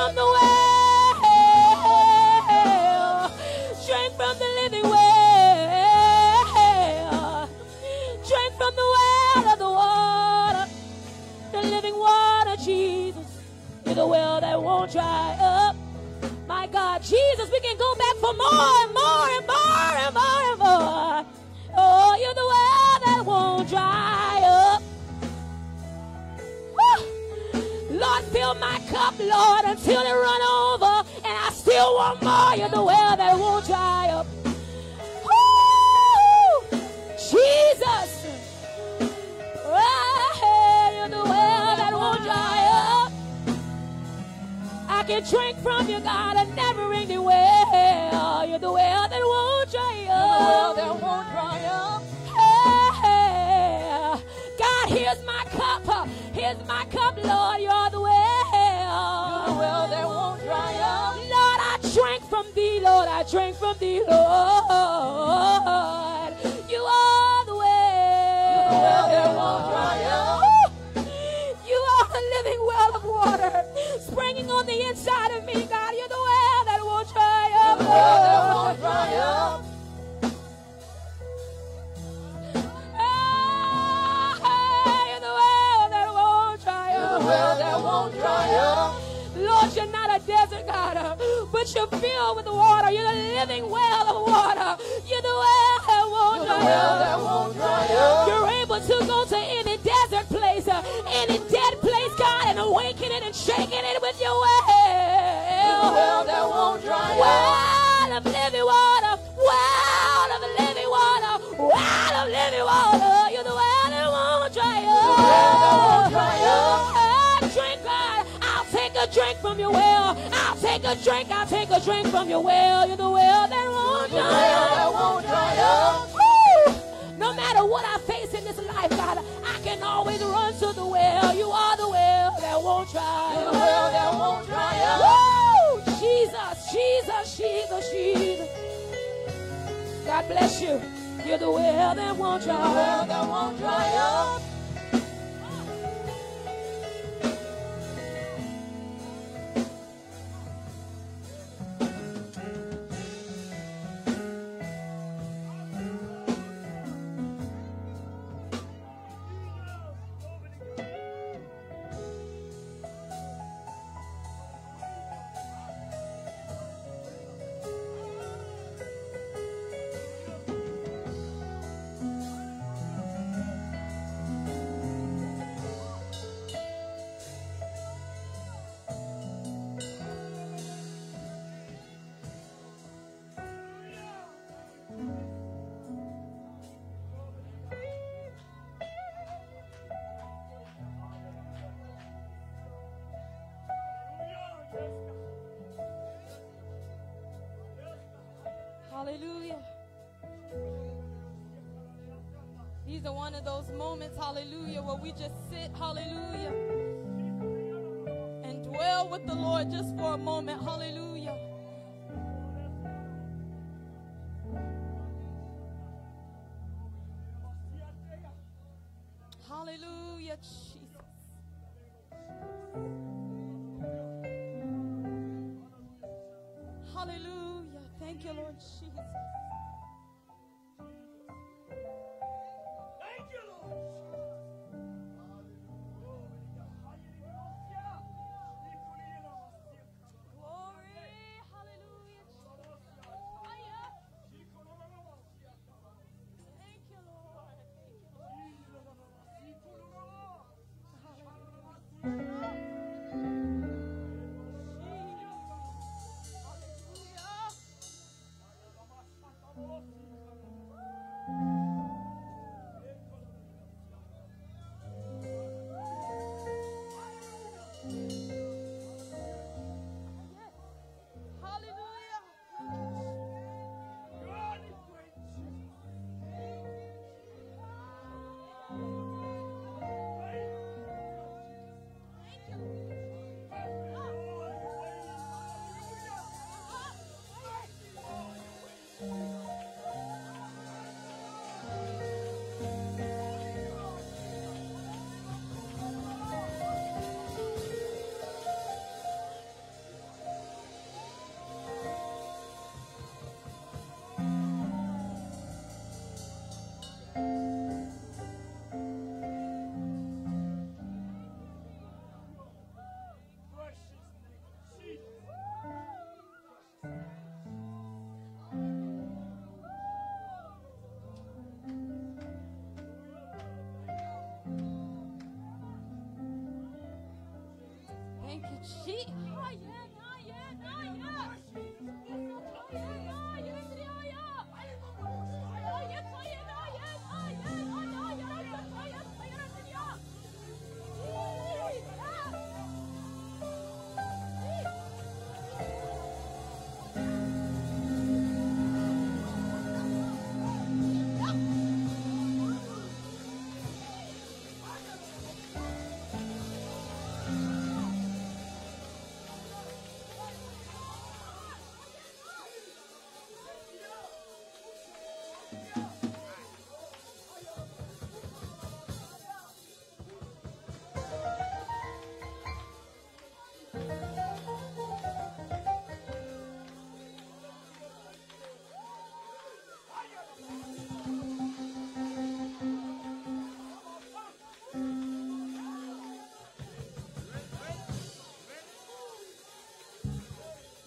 B: From the well, drink from the living well, drink from the well of the water, the living water, Jesus. You're the well that won't dry up. My God, Jesus, we can go back for more and more and more Lord, until it run over. And I still want more. You're the well that won't dry up. Woo! Jesus. Oh, you're the well that won't dry up. I can drink from you, God, and never-ending well. You're the well that from thee, Lord. I drank from thee, Lord. You are the
D: the up.
B: You are the living well of water springing on the inside of me, God. You're the well that won't dry up. But you're filled with water. You're the living well of water. You're the well that won't dry
D: well
B: up.
D: that won't dry up.
B: You're able to go to any desert place, uh, any dead place, God, and awaken it and shaking it with your well.
D: The well that won't dry up.
B: Well of living water, well of living water, well of living water. You're the well that won't dry up.
D: the well that won't dry up.
B: A drink from your well. I'll take a drink. I'll take a drink from your well. You're the well that won't dry up.
D: won't dry up.
B: No matter what I face in this life, God, I can always run to the well. You are the well that won't dry up.
D: the well that won't dry up.
B: Woo! Jesus, Jesus, Jesus, Jesus. God bless you. You're the well that won't
D: The well that won't dry up.
B: Hallelujah,
C: where we just sit, hallelujah, and dwell with the Lord just for a moment. Hallelujah, Thank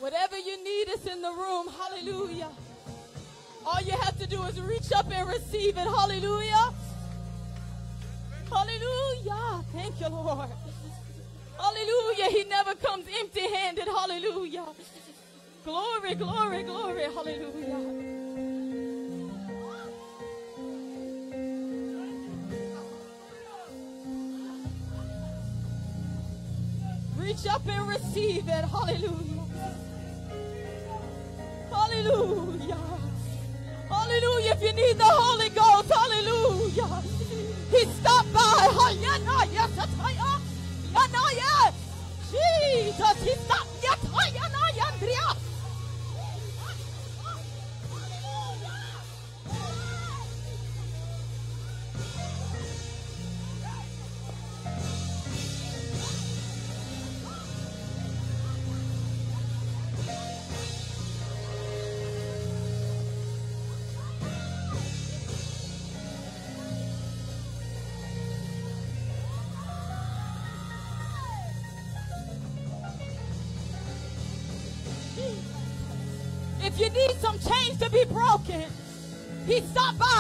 C: Whatever you need is in the room. Hallelujah. All you have to do is reach up and receive it. Hallelujah. Hallelujah. Thank you, Lord. Hallelujah. He never comes empty handed. Hallelujah. Glory, glory, glory. Hallelujah. Reach up and receive it. Hallelujah. Hallelujah. Stopped by.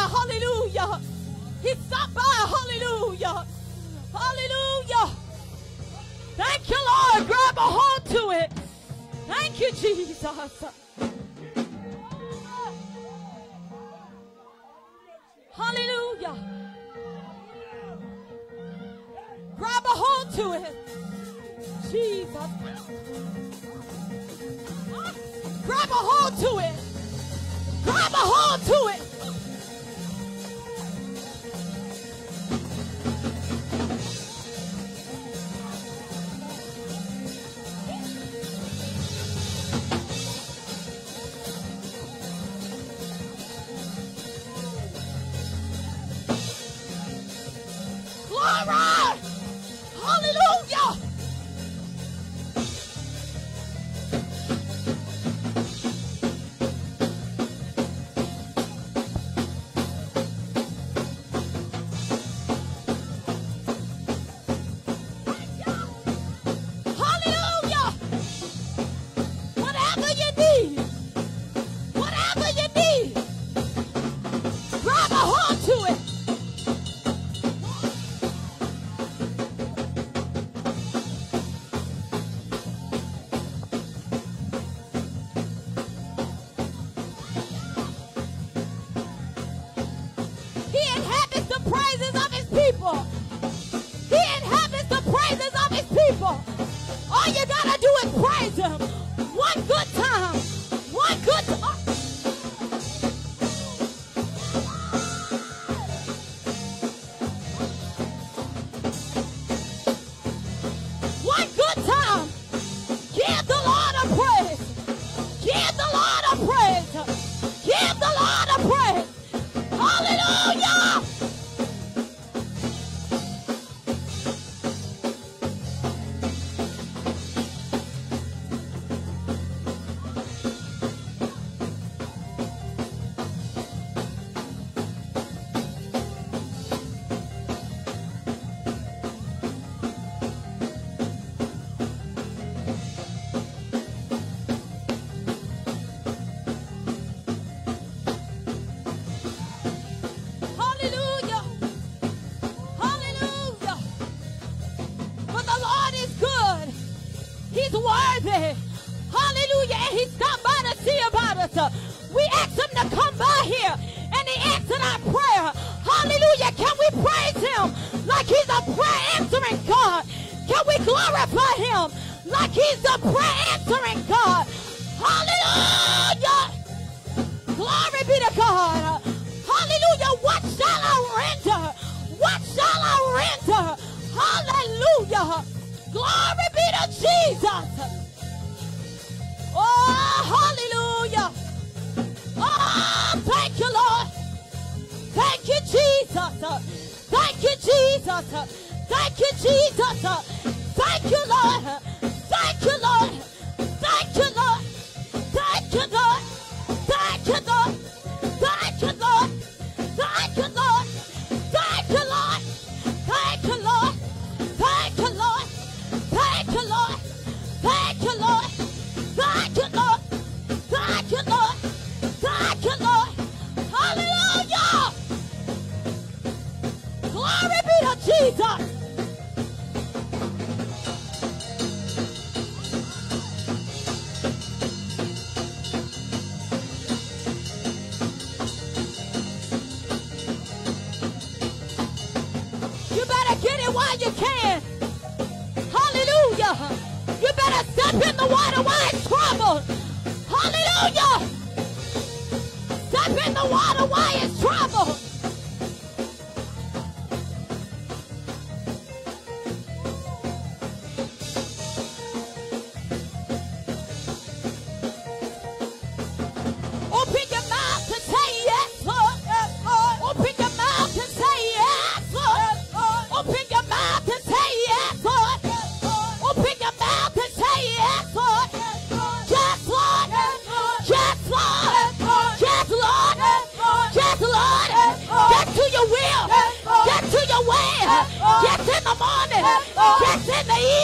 C: ahí!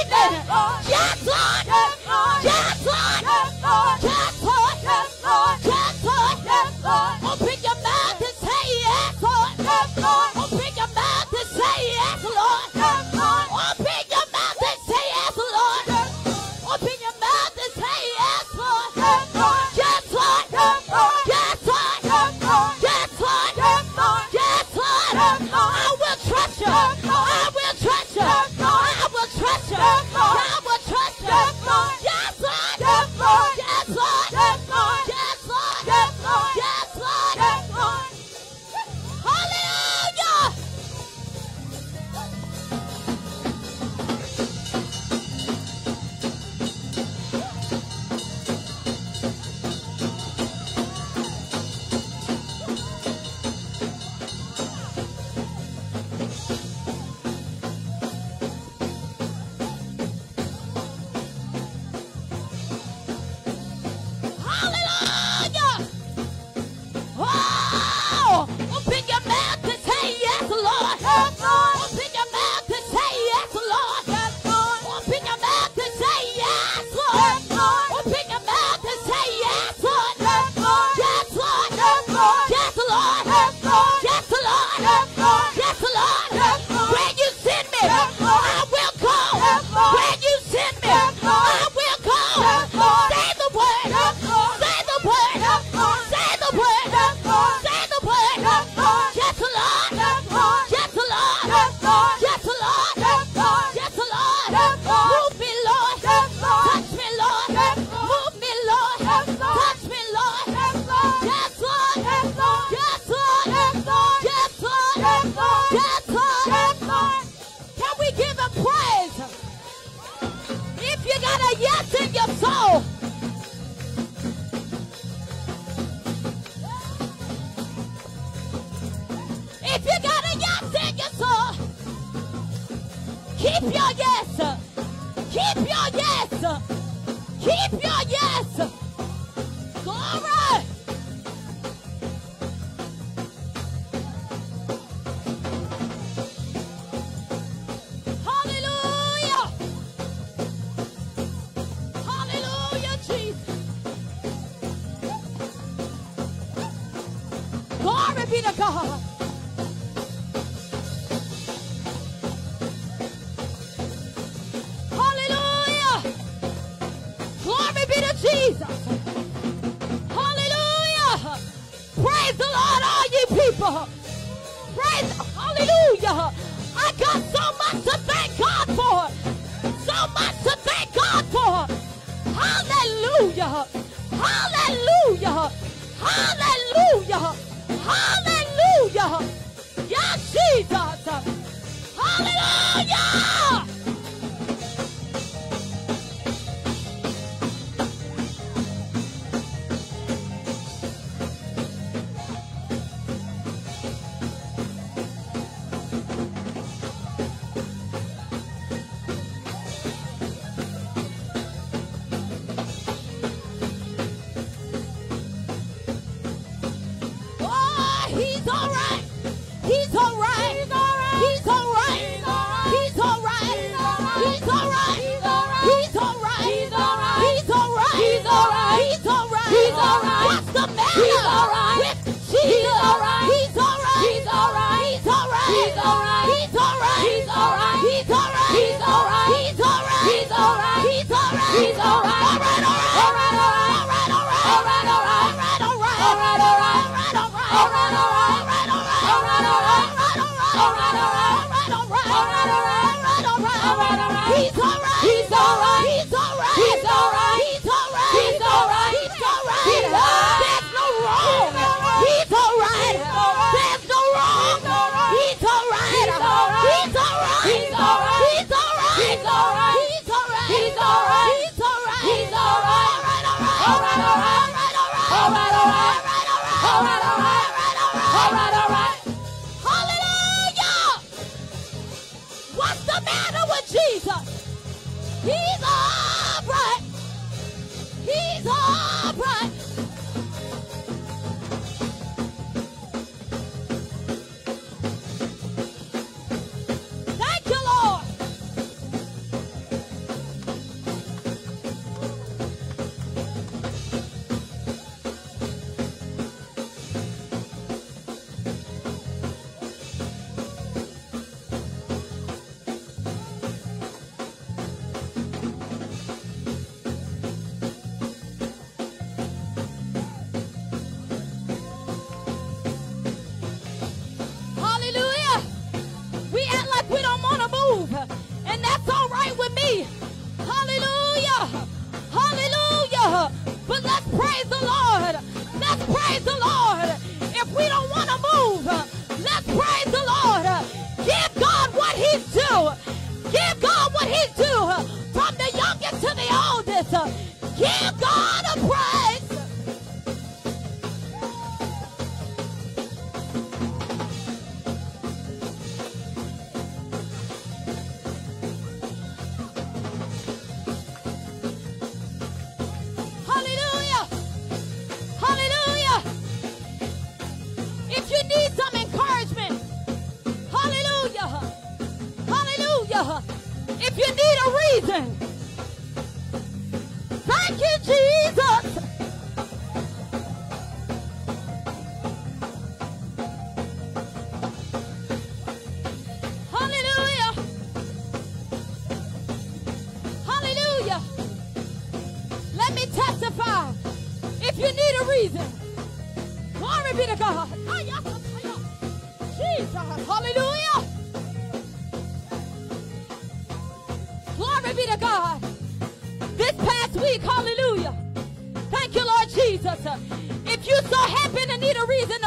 C: If you so
D: happen to need a reason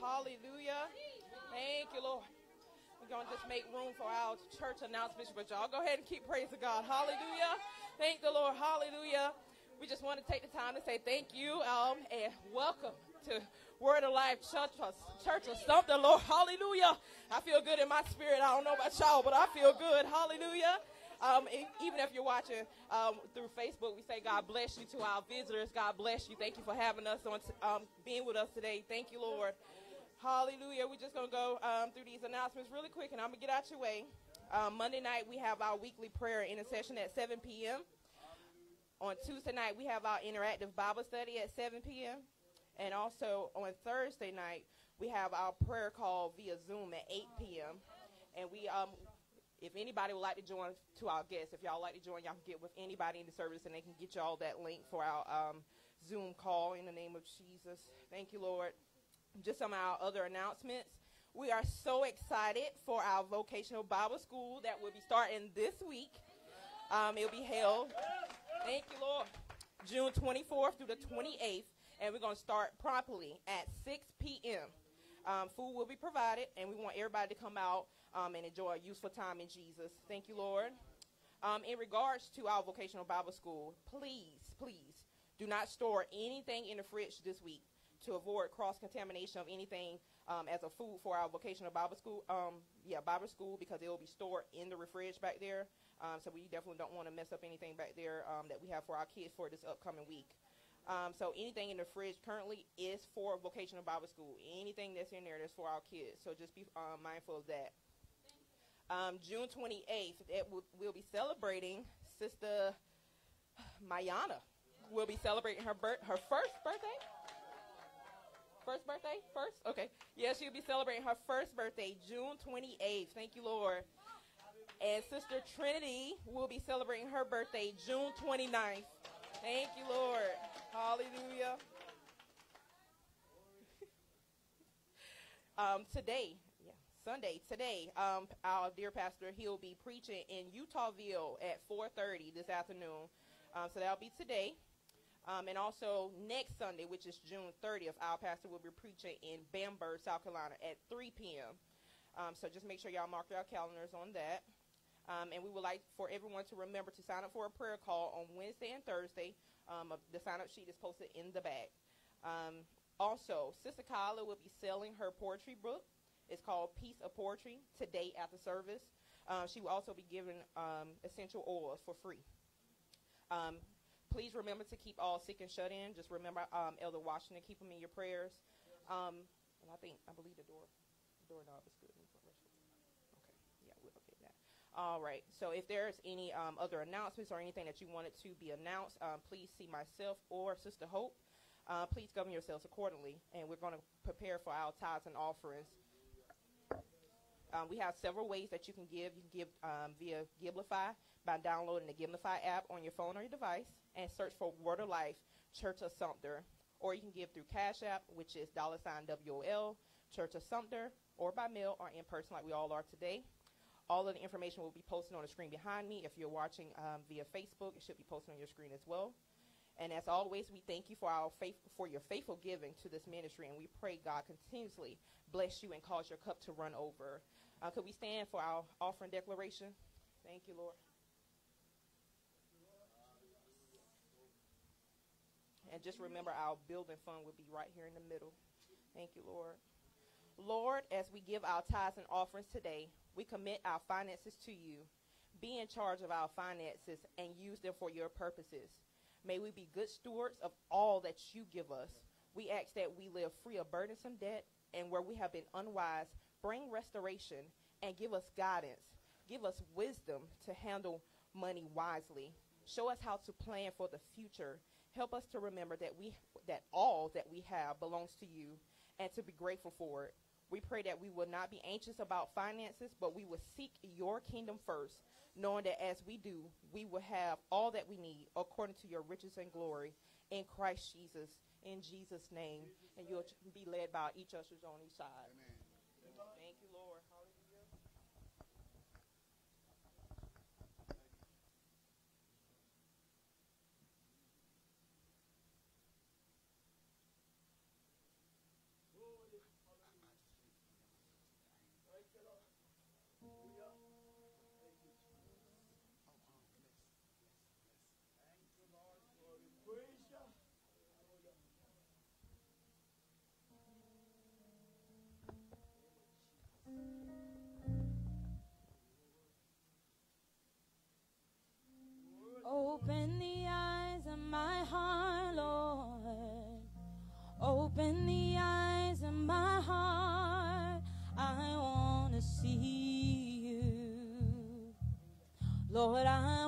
E: Hallelujah. Thank you, Lord. We're going to just make room for our church announcements, but y'all go ahead and keep praising God. Hallelujah. Thank the Lord. Hallelujah. We just want to take the time to say thank you um, and welcome to Word of Life Church Church or something, Lord. Hallelujah. I feel good in my spirit. I don't know about y'all, but I feel good. Hallelujah. Um, even if you're watching um, through Facebook, we say God bless you to our visitors. God bless you. Thank you for having us on, t- um, being with us today. Thank you, Lord. Hallelujah. We're just going to go um, through these announcements really quick, and I'm going to get out your way. Um, Monday night, we have our weekly prayer intercession at 7 p.m. On Tuesday night, we have our interactive Bible study at 7 p.m. And also on Thursday night, we have our prayer call via Zoom at 8 p.m. And we, um, if anybody would like to join to our guests, if y'all like to join, y'all can get with anybody in the service and they can get y'all that link for our um, Zoom call in the name of Jesus. Thank you, Lord. Just some of our other announcements. We are so excited for our vacation Bible school that will be starting this week. Um, it'll be held, thank you, Lord, June 24th through the 28th and we're going to start promptly at 6 p.m. Um, food will be provided, and we want everybody to come out um, and enjoy a useful time in Jesus. Thank you, Lord. Um, in regards to our vacation Bible school, please, please do not store anything in the fridge this week to avoid cross contamination of anything um, as a food for our vacation Bible school. Um, yeah, Bible school because it will be stored in the fridge back there. Um, so we definitely don't want to mess up anything back there um, that we have for our kids for this upcoming week. Um, so anything in the fridge currently is for vacation Bible school. Anything that's in there that's for our kids. So just be um, mindful of that. June 28th, it will, we'll be celebrating Sister Mayana. We'll be celebrating her bir- her first birthday. First birthday? First? Okay. Yeah, she'll be celebrating her first birthday, June 28th. Thank you, Lord. And Sister Trinity will be celebrating her birthday, June 29th. Thank you, Lord. Hallelujah. um, today, yeah, Sunday, today, um, our dear pastor, he'll be preaching in Eutawville at 4.30 this afternoon. Um, so that'll be today. Um, and also next Sunday, which is June 30th, our pastor will be preaching in Bamberg, South Carolina at 3 p.m. Um, so just make sure y'all mark your calendars on that. Um, and we would like for everyone to remember to sign up for a prayer call on Wednesday and Thursday. Um, the sign up sheet is posted in the back. Um, also, Sister Kyla will be selling her poetry book. It's called Piece of Poetry today after service. Uh, she will also be giving um, essential oils for free. Please remember to keep all sick and shut in. Just remember um, Elder Washington. Keep them in your prayers. Um, and I think I believe the door the doorknob is good. Okay, yeah, we'll okay that. All right. So if there's any um, other announcements or anything that you wanted to be announced, um, please see myself or Sister Hope. Uh, please govern yourselves accordingly, and we're going to prepare for our tithes and offerings. Um, we have several ways that you can give. You can give um, via Givelify by downloading the Givelify app on your phone or your device and search for Word of Life Church of Sumter. Or you can give through Cash App, which is dollar sign WOL Church of Sumter, or by mail or in person like we all are today. All of the information will be posted on the screen behind me. If you're watching um, via Facebook, it should be posted on your screen as well. And as always, we thank you for our faith, for your faithful giving to this ministry, and we pray God continuously bless you and cause your cup to run over. Uh, could we stand for our offering declaration? Thank you, Lord. And just remember, our building fund will be right here in the middle. Thank you, Lord. Lord, as we give our tithes and offerings today, we commit our finances to you. Be in charge of our finances and use them for your purposes. May we be good stewards of all that you give us. We ask that we live free of burdensome debt and where we have been unwise, bring restoration and give us guidance. Give us wisdom to handle money wisely. Show us how to plan for the future. Help us to remember that we that all that we have belongs to you and to be grateful for it. We pray that we will not be anxious about finances, but we will seek your kingdom first, knowing that as we do, we will have all that we need according to your riches and glory in Christ Jesus. In Jesus' name. And you'll be led by each ushers on each side. Thank Lord,
C: I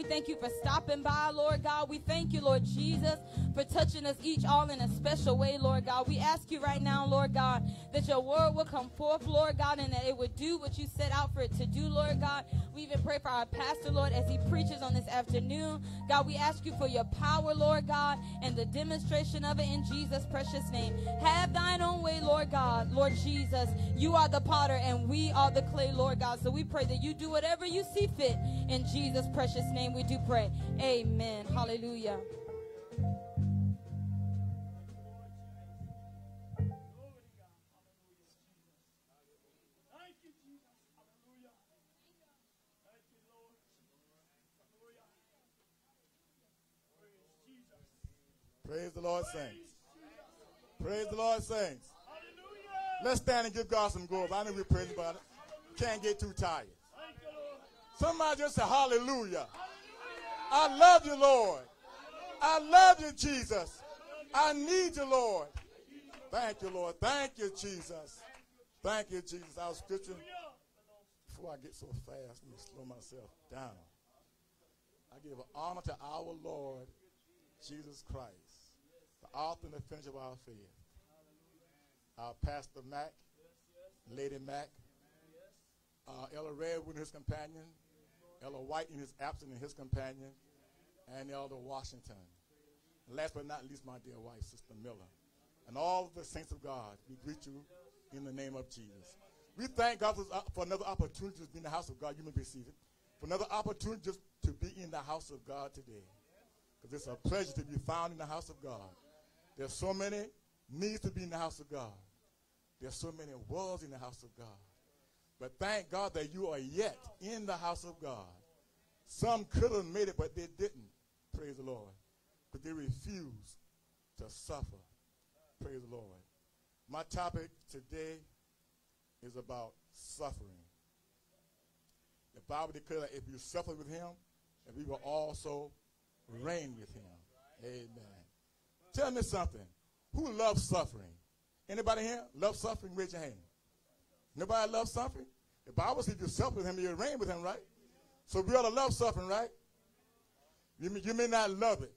C: We thank you for stopping by, Lord God. We thank you, Lord Jesus, for touching us each all in a special way, Lord God. We ask you right now, Lord God, that your word will come forth, Lord God, and that it would do what you set out for it to do, Lord God. We even pray for our pastor, Lord, as he preaches on this afternoon. God, we ask you for your power, Lord God, and the demonstration of it in Jesus' precious name. Have thine own way, Lord God. Lord Jesus, you are the potter and we are the clay, Lord God. So we pray that you do whatever you see fit. In Jesus' precious name, we do pray. Amen. Hallelujah.
F: Hallelujah. Hallelujah. Praise
G: the Lord, saints. Praise the Lord, saints.
F: Hallelujah.
G: Let's stand and give God some glory. I know we're praising, but can't get too tired. Somebody just say hallelujah. I love you, Lord. I love you, Jesus. I need you, Lord. Thank you, Lord. Thank you, Jesus. Thank you, Jesus. Our scripture. Before I get so fast, let me slow myself down. I give honor to our Lord Jesus Christ, the author and the finisher of our faith. Our Pastor Mack, Lady Mack, uh, Ella Redwood and his companion, Elder White in his absence and his companion, and Elder Washington. And last but not least, my dear wife, Sister Miller. And all the saints of God, we greet you in the name of Jesus. We thank God for, uh, another opportunity to be in the house of God. You may be seated. For another opportunity just to be in the house of God today. Because it's a pleasure to be found in the house of God. There's so many needs to be in the house of God. There's so many walls in the house of God. But thank God that you are yet in the house of God. Some could have made it, but they didn't. Praise the Lord. But they refused to suffer. Praise the Lord. My topic today is about suffering. The Bible declares that if you suffer with him, that we will also reign with him. Amen. Tell me something. Who loves suffering? Anybody here love suffering? Raise your hand. Nobody loves suffering? The Bible says if you suffer with him, you reign with him, right? So we ought to love suffering, right? You may, you may not love it,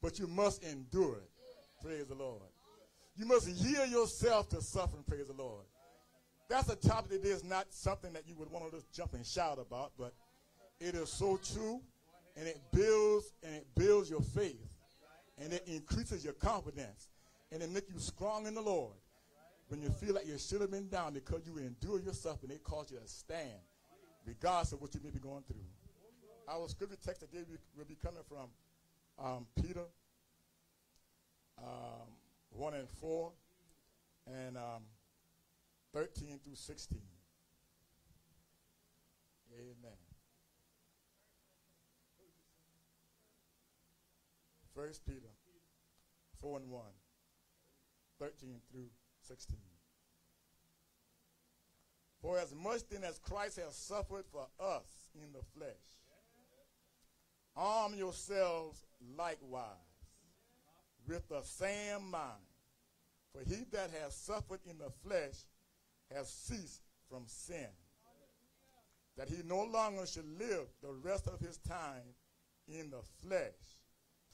G: but you must endure it. Praise the Lord. You must yield yourself to suffering, praise the Lord. That's a topic that is not something that you would want to just jump and shout about, but it is so true, and it builds and it builds your faith, and it increases your confidence, and it makes you strong in the Lord. When you feel like you should have been down because you endure yourself and it caused you to stand, regardless of what you may be going through. Our scripture text today will be coming from um, Peter um, 1 and 4 and um, 13 through 16. Amen. First Peter 4 and 1, 13 through 16. For as much then as Christ has suffered for us in the flesh, arm yourselves likewise with the same mind. For he that has suffered in the flesh has ceased from sin, that he no longer should live the rest of his time in the flesh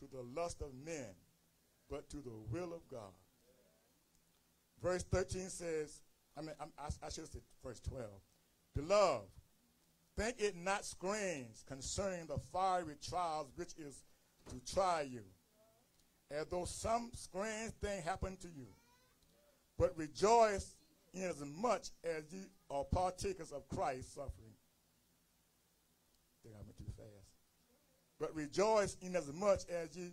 G: to the lust of men, but to the will of God. Verse 13 says, I mean, I, I should say verse 12. Beloved, think it not strange concerning the fiery trials which is to try you, as though some strange thing happened to you. But rejoice inasmuch as much as ye are partakers of Christ's suffering. I think I went too fast. But rejoice inasmuch as ye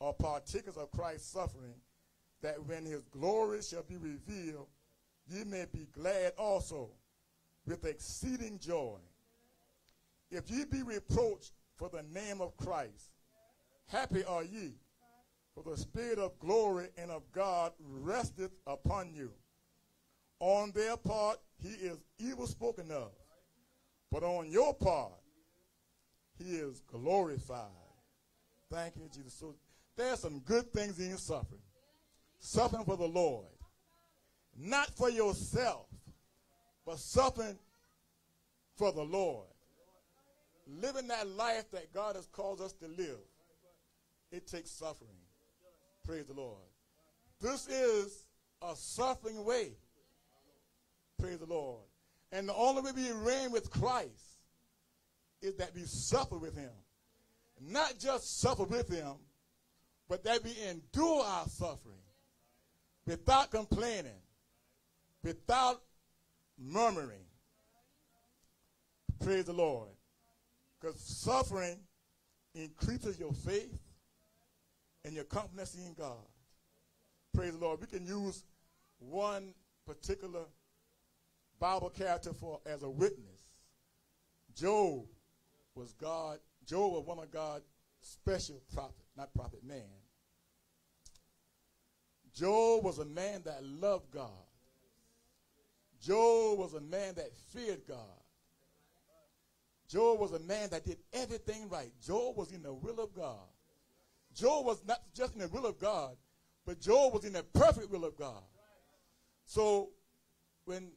G: are partakers of Christ's suffering, that when his glory shall be revealed, ye may be glad also with exceeding joy. If ye be reproached for the name of Christ, happy are ye, for the Spirit of glory and of God resteth upon you. On their part, he is evil spoken of, but on your part, he is glorified. Thank you, Jesus. So there are some good things in your suffering. Suffering for the Lord. Not for yourself, but suffering for the Lord. Living that life that God has called us to live. It takes suffering. Praise the Lord. This is a suffering way. Praise the Lord. And the only way we reign with Christ is that we suffer with him. Not just suffer with him, but that we endure our suffering without complaining, without murmuring. Praise the Lord. Because suffering increases your faith and your confidence in God. Praise the Lord. We can use one particular Bible character for as a witness. Job was God, Job was one of God's special prophet, not prophet man. Job was a man that loved God. Job was a man that feared God. Job was a man that did everything right. Job was in the will of God. Job was not just in the will of God, but Job was in the perfect will of God. So when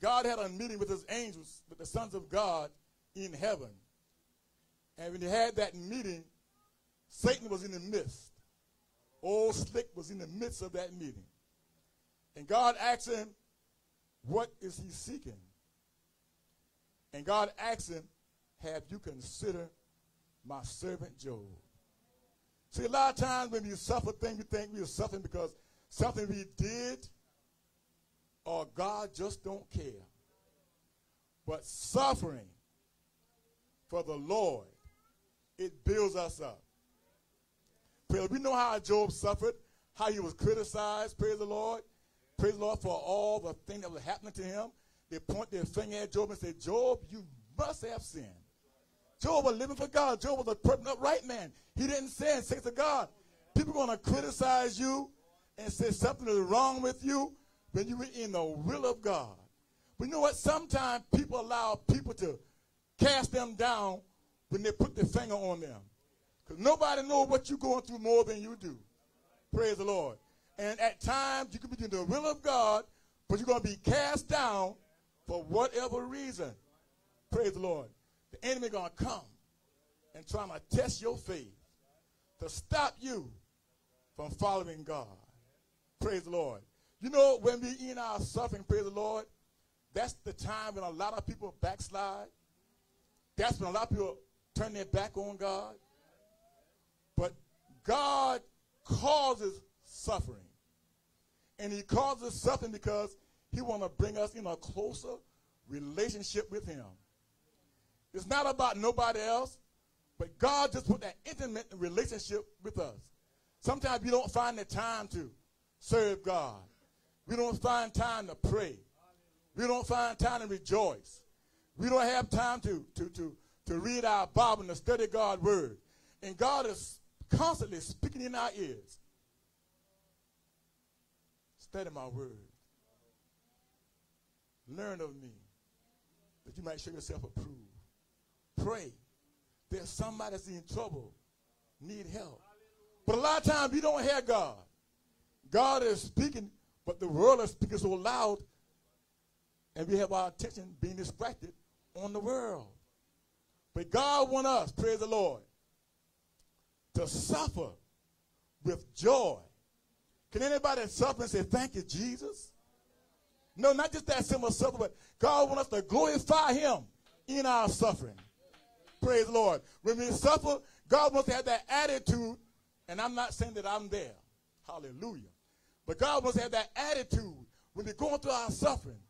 G: God had a meeting with his angels, with the sons of God in heaven, and when he had that meeting, Satan was in the midst. Old Slick was in the midst of that meeting. And God asked him, What is he seeking? And God asked him, have you considered my servant Job? See, a lot of times when you suffer things, you think we are suffering because something we did or God just don't care. But suffering for the Lord, it builds us up. Praise, we know how Job suffered, how he was criticized, praise the Lord. Praise the Lord for all the things that was happening to him. They point their finger at Job and say, Job, you must have sinned. Job was living for God. Job was a perfect upright man. He didn't sin, say to God. People are going to criticize you and say something is wrong with you when you were in the will of God. But you know what? Sometimes people allow people to cast them down when they put their finger on them. Because nobody knows what you're going through more than you do. Praise the Lord. And at times you can be in the will of God, but you're going to be cast down for whatever reason. Praise the Lord. The enemy going to come and try to test your faith to stop you from following God. Praise the Lord. You know, when we in our suffering, praise the Lord, that's the time when a lot of people backslide. That's when a lot of people turn their back on God. God causes suffering. And he causes suffering because he wants to bring us in a closer relationship with him. It's not about nobody else, but God just put that intimate relationship with us. Sometimes we don't find the time to serve God. We don't find time to pray. We don't find time to rejoice. We don't have time to, to, to, to read our Bible and to study God's word. And God is constantly speaking in our ears. Study my word. Learn of me that you might show yourself approved. Pray. There's somebody that's in trouble, need help. But a lot of times we don't hear God. God is speaking, but the world is speaking so loud, and we have our attention being distracted on the world. But God wants us, praise the Lord, to suffer with joy. Can anybody suffer and say, Thank you, Jesus? No, not just that simple suffer, but God wants us to glorify Him in our suffering. Praise the Lord. When we suffer, God wants to have that attitude, and I'm not saying that I'm there. Hallelujah. But God wants to have that attitude when we're going through our suffering.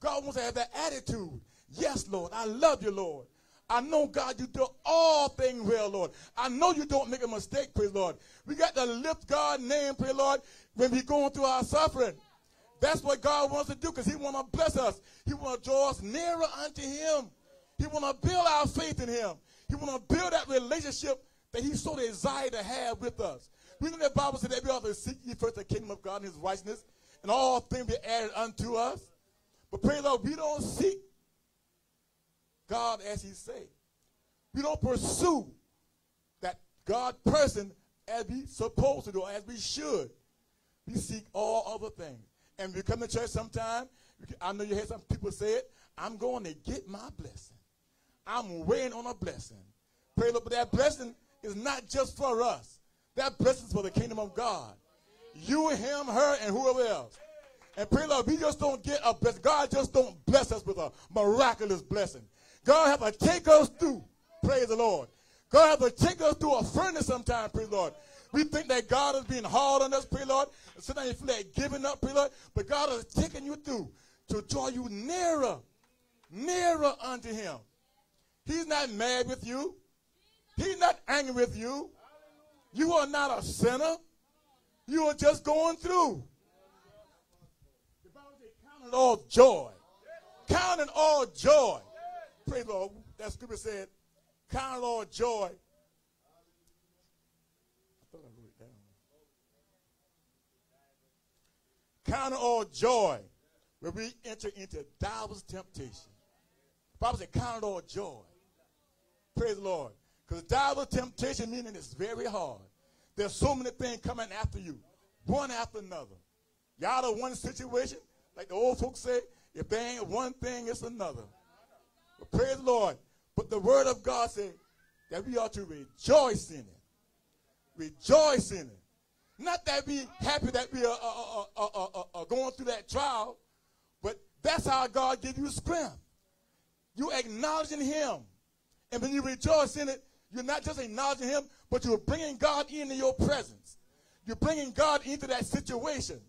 G: God wants to have that attitude. Yes, Lord, I love you, Lord. I know, God, you do all things well, Lord. I know you don't make a mistake, praise Lord. We got to lift God's name, praise Lord, when we're going through our suffering. That's what God wants to do because he want to bless us. He want to draw us nearer unto him. He want to build our faith in him. He want to build that relationship that he so desire to have with us. We know the Bible said that we ought to seek ye first the kingdom of God and his righteousness, and all things be added unto us. But pray Lord, we don't seek God as he say. We don't pursue that God person as we supposed to do, as we should. We seek all other things. And we come to church sometime, I know you hear some people say it, I'm going to get my blessing. I'm waiting on a blessing. Pray Lord, but that blessing is not just for us. That blessing is for the kingdom of God. You, him, her, and whoever else. And pray Lord, we just don't get a blessing. God just don't bless us with a miraculous blessing. God have to take us through. Praise the Lord. God have to take us through a furnace sometime, praise the Lord. We think that God is being hard on us, praise the Lord. Sometimes you feel like giving up, pray Lord. But God is taking you through to draw you nearer, nearer unto him. He's not mad with you. He's not angry with you. You are not a sinner. You are just going through. The Bible says, count it all joy. Count it all joy. Praise the Lord. That scripture said, count all joy. I thought I wrote it down. Count all joy when we enter into divers temptation. The Bible said, count all joy. Praise the Lord. Because divers temptation meaning it's very hard. There's so many things coming after you, one after another. Y'all are one situation, like the old folks say, if there ain't one thing, it's another. Praise the Lord. But the word of God said that we ought to rejoice in it. Rejoice in it. Not that we happy that we are, uh, uh, are going through that trial, but that's how God gives you strength. You acknowledging him And when you rejoice in it, you're not just acknowledging him, but you're bringing God into your presence. You're bringing God into that situation.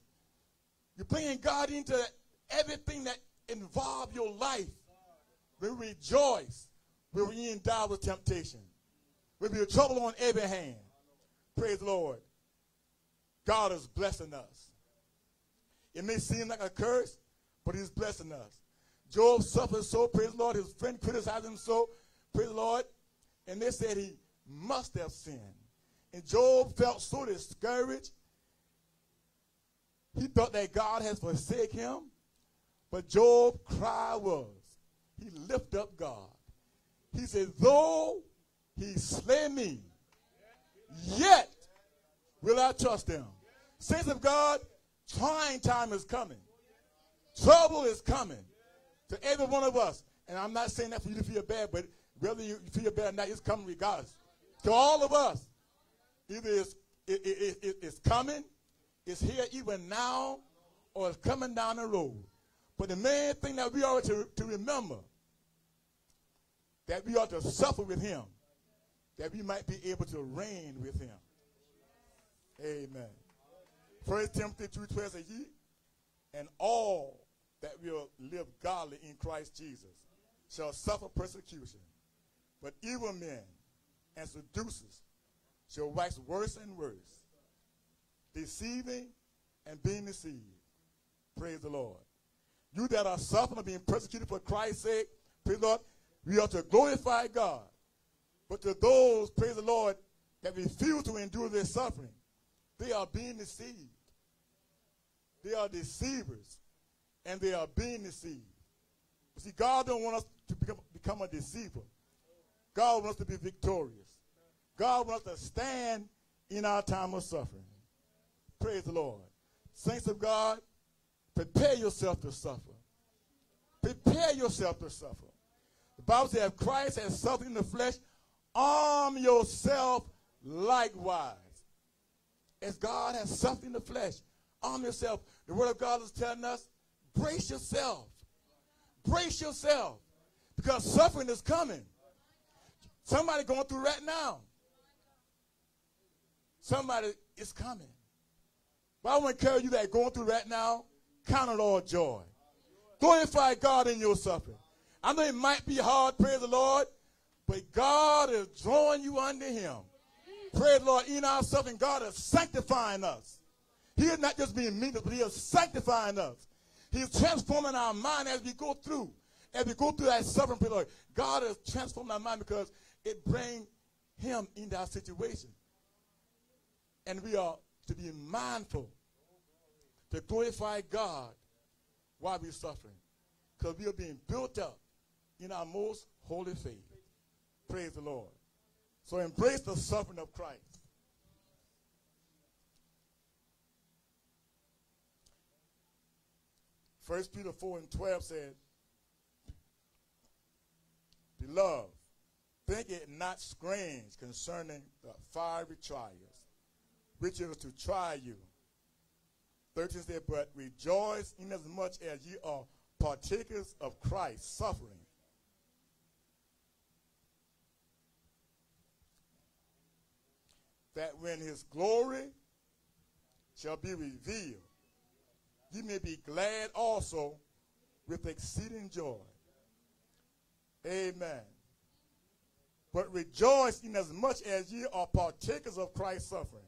G: You're bringing God into everything that involves your life. We rejoice when we endow with temptation. We're trouble on every hand. Praise the Lord. God is blessing us. It may seem like a curse, but he's blessing us. Job suffered so, praise the Lord. His friend criticized him so, praise the Lord. And they said he must have sinned. And Job felt so discouraged. He thought that God has forsaken him. But Job's cry was, he lifted up God. He said, though he slay me, yet will I trust him. Saints of God, trying time is coming. Trouble is coming to every one of us. And I'm not saying that for you to feel bad, but whether you feel bad or not, it's coming regardless. To all of us, either it's, it, it, it, it's coming, it's here even now, or it's coming down the road. But the main thing that we are to, to remember, that we ought to suffer with him, that we might be able to reign with him. Amen. First Timothy 2.12 says, Ye and all that will live godly in Christ Jesus shall suffer persecution. But evil men and seducers shall wax worse and worse, deceiving and being deceived. Praise the Lord. You that are suffering or being persecuted for Christ's sake, praise the Lord, we are to glorify God. But to those, praise the Lord, that refuse to endure their suffering, they are being deceived. They are deceivers, and they are being deceived. See, God don't want us to become, become a deceiver. God wants us to be victorious. God wants us to stand in our time of suffering. Praise the Lord. Saints of God, prepare yourself to suffer. Prepare yourself to suffer. Bible says, if Christ has suffered in the flesh, arm yourself likewise. As God has suffered in the flesh, arm yourself. The Word of God is telling us, brace yourself. Brace yourself. Because suffering is coming. Somebody going through right now. Somebody is coming. But I want to encourage you that going through right now, count it all joy. Glorify God in your suffering. I know it might be hard, praise the Lord, but God is drawing you unto him. Praise the Lord, in our suffering, God is sanctifying us. He is not just being mean, but he is sanctifying us. He's transforming our mind as we go through. As we go through that suffering, praise the Lord, God is transforming our mind because it brings him into our situation. And we are to be mindful to glorify God while we're suffering. Because we are being built up in our most holy faith. Praise the Lord. So embrace the suffering of Christ. First Peter 4 and 12 said, Beloved, think it not strange concerning the fiery trials, which is to try you. 13 said, But rejoice inasmuch as ye are partakers of Christ's suffering. That when his glory shall be revealed, ye may be glad also with exceeding joy. Amen. But rejoice inasmuch as ye are partakers of Christ's suffering.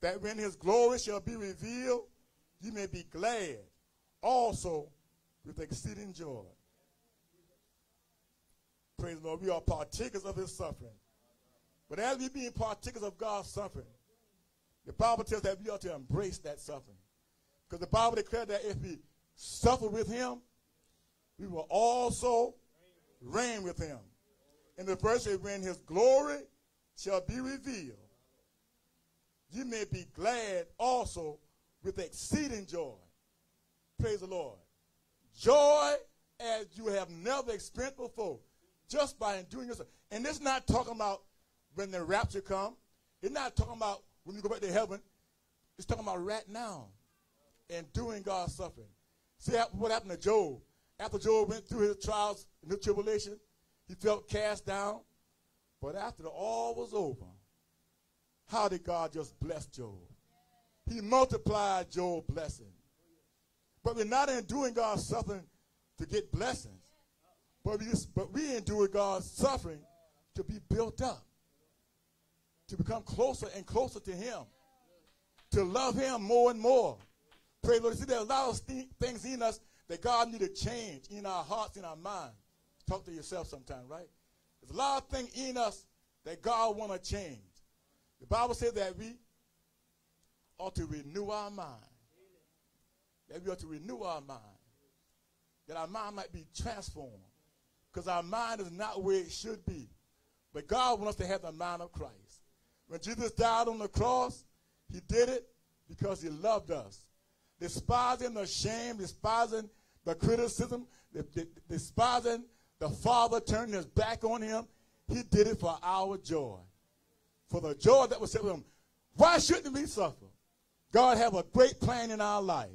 G: That when his glory shall be revealed, ye may be glad also with exceeding joy. Praise the Lord. We are partakers of his suffering. But as we being partakers of God's suffering, the Bible tells that we ought to embrace that suffering. Because the Bible declares that if we suffer with him, we will also reign with him. In the verse when his glory shall be revealed, you may be glad also with exceeding joy. Praise the Lord. Joy as you have never experienced before, just by enduring yourself. And it's not talking about when the rapture come. It's not talking about when you go back to heaven. It's talking about right now and doing God's suffering. See what happened to Job? After Job went through his trials and his tribulation, He felt cast down. But after all was over, how did God just bless Job? He multiplied Job's blessing. But we're not enduring God's suffering to get blessings. But we, but we endure God's suffering to be built up, to become closer and closer to Him, to love Him more and more. Pray Lord. See, there are a lot of th- things in us that God need to change in our hearts, in our minds. Talk to yourself sometime, right? There's a lot of things in us that God want to change. The Bible says that we ought to renew our mind. That we ought to renew our mind. That our mind might be transformed. Because our mind is not where it should be. But God wants us to have the mind of Christ. When Jesus died on the cross, he did it because he loved us. Despising the shame, despising the criticism, despising the Father turning his back on him, he did it for our joy. For the joy that was set with him. Why shouldn't we suffer? God have a great plan in our life.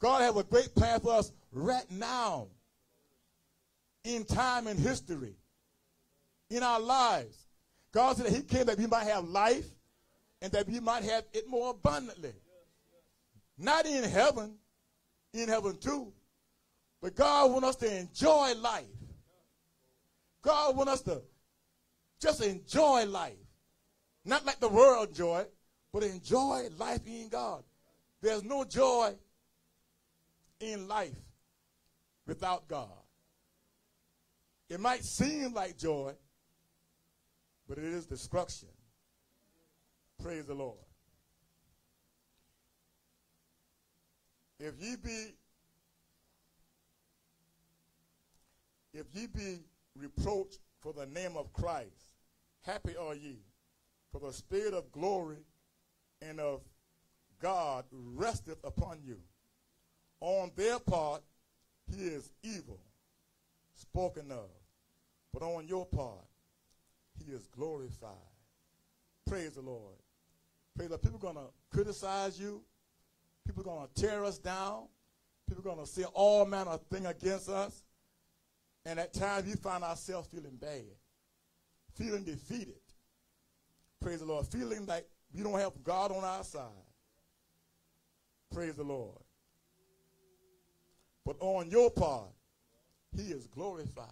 G: God have a great plan for us right now. In time and history. In our lives. God said that he came that we might have life and that we might have it more abundantly. Not in heaven, in heaven too. But God wants us to enjoy life. God wants us to just enjoy life. Not like the world it, but enjoy life in God. There's no joy in life without God. It might seem like joy, but it is destruction. Praise the Lord. If ye be if ye be reproached for the name of Christ, happy are ye, for the spirit of glory and of God resteth upon you. On their part, he is evil, spoken of, but on your part, he is glorified. Praise the Lord. Praise the Lord. People are going to criticize you. People are going to tear us down. People are going to say all manner of thing against us. And at times we find ourselves feeling bad, feeling defeated. Praise the Lord. Feeling like we don't have God on our side. Praise the Lord. But on your part, he is glorified.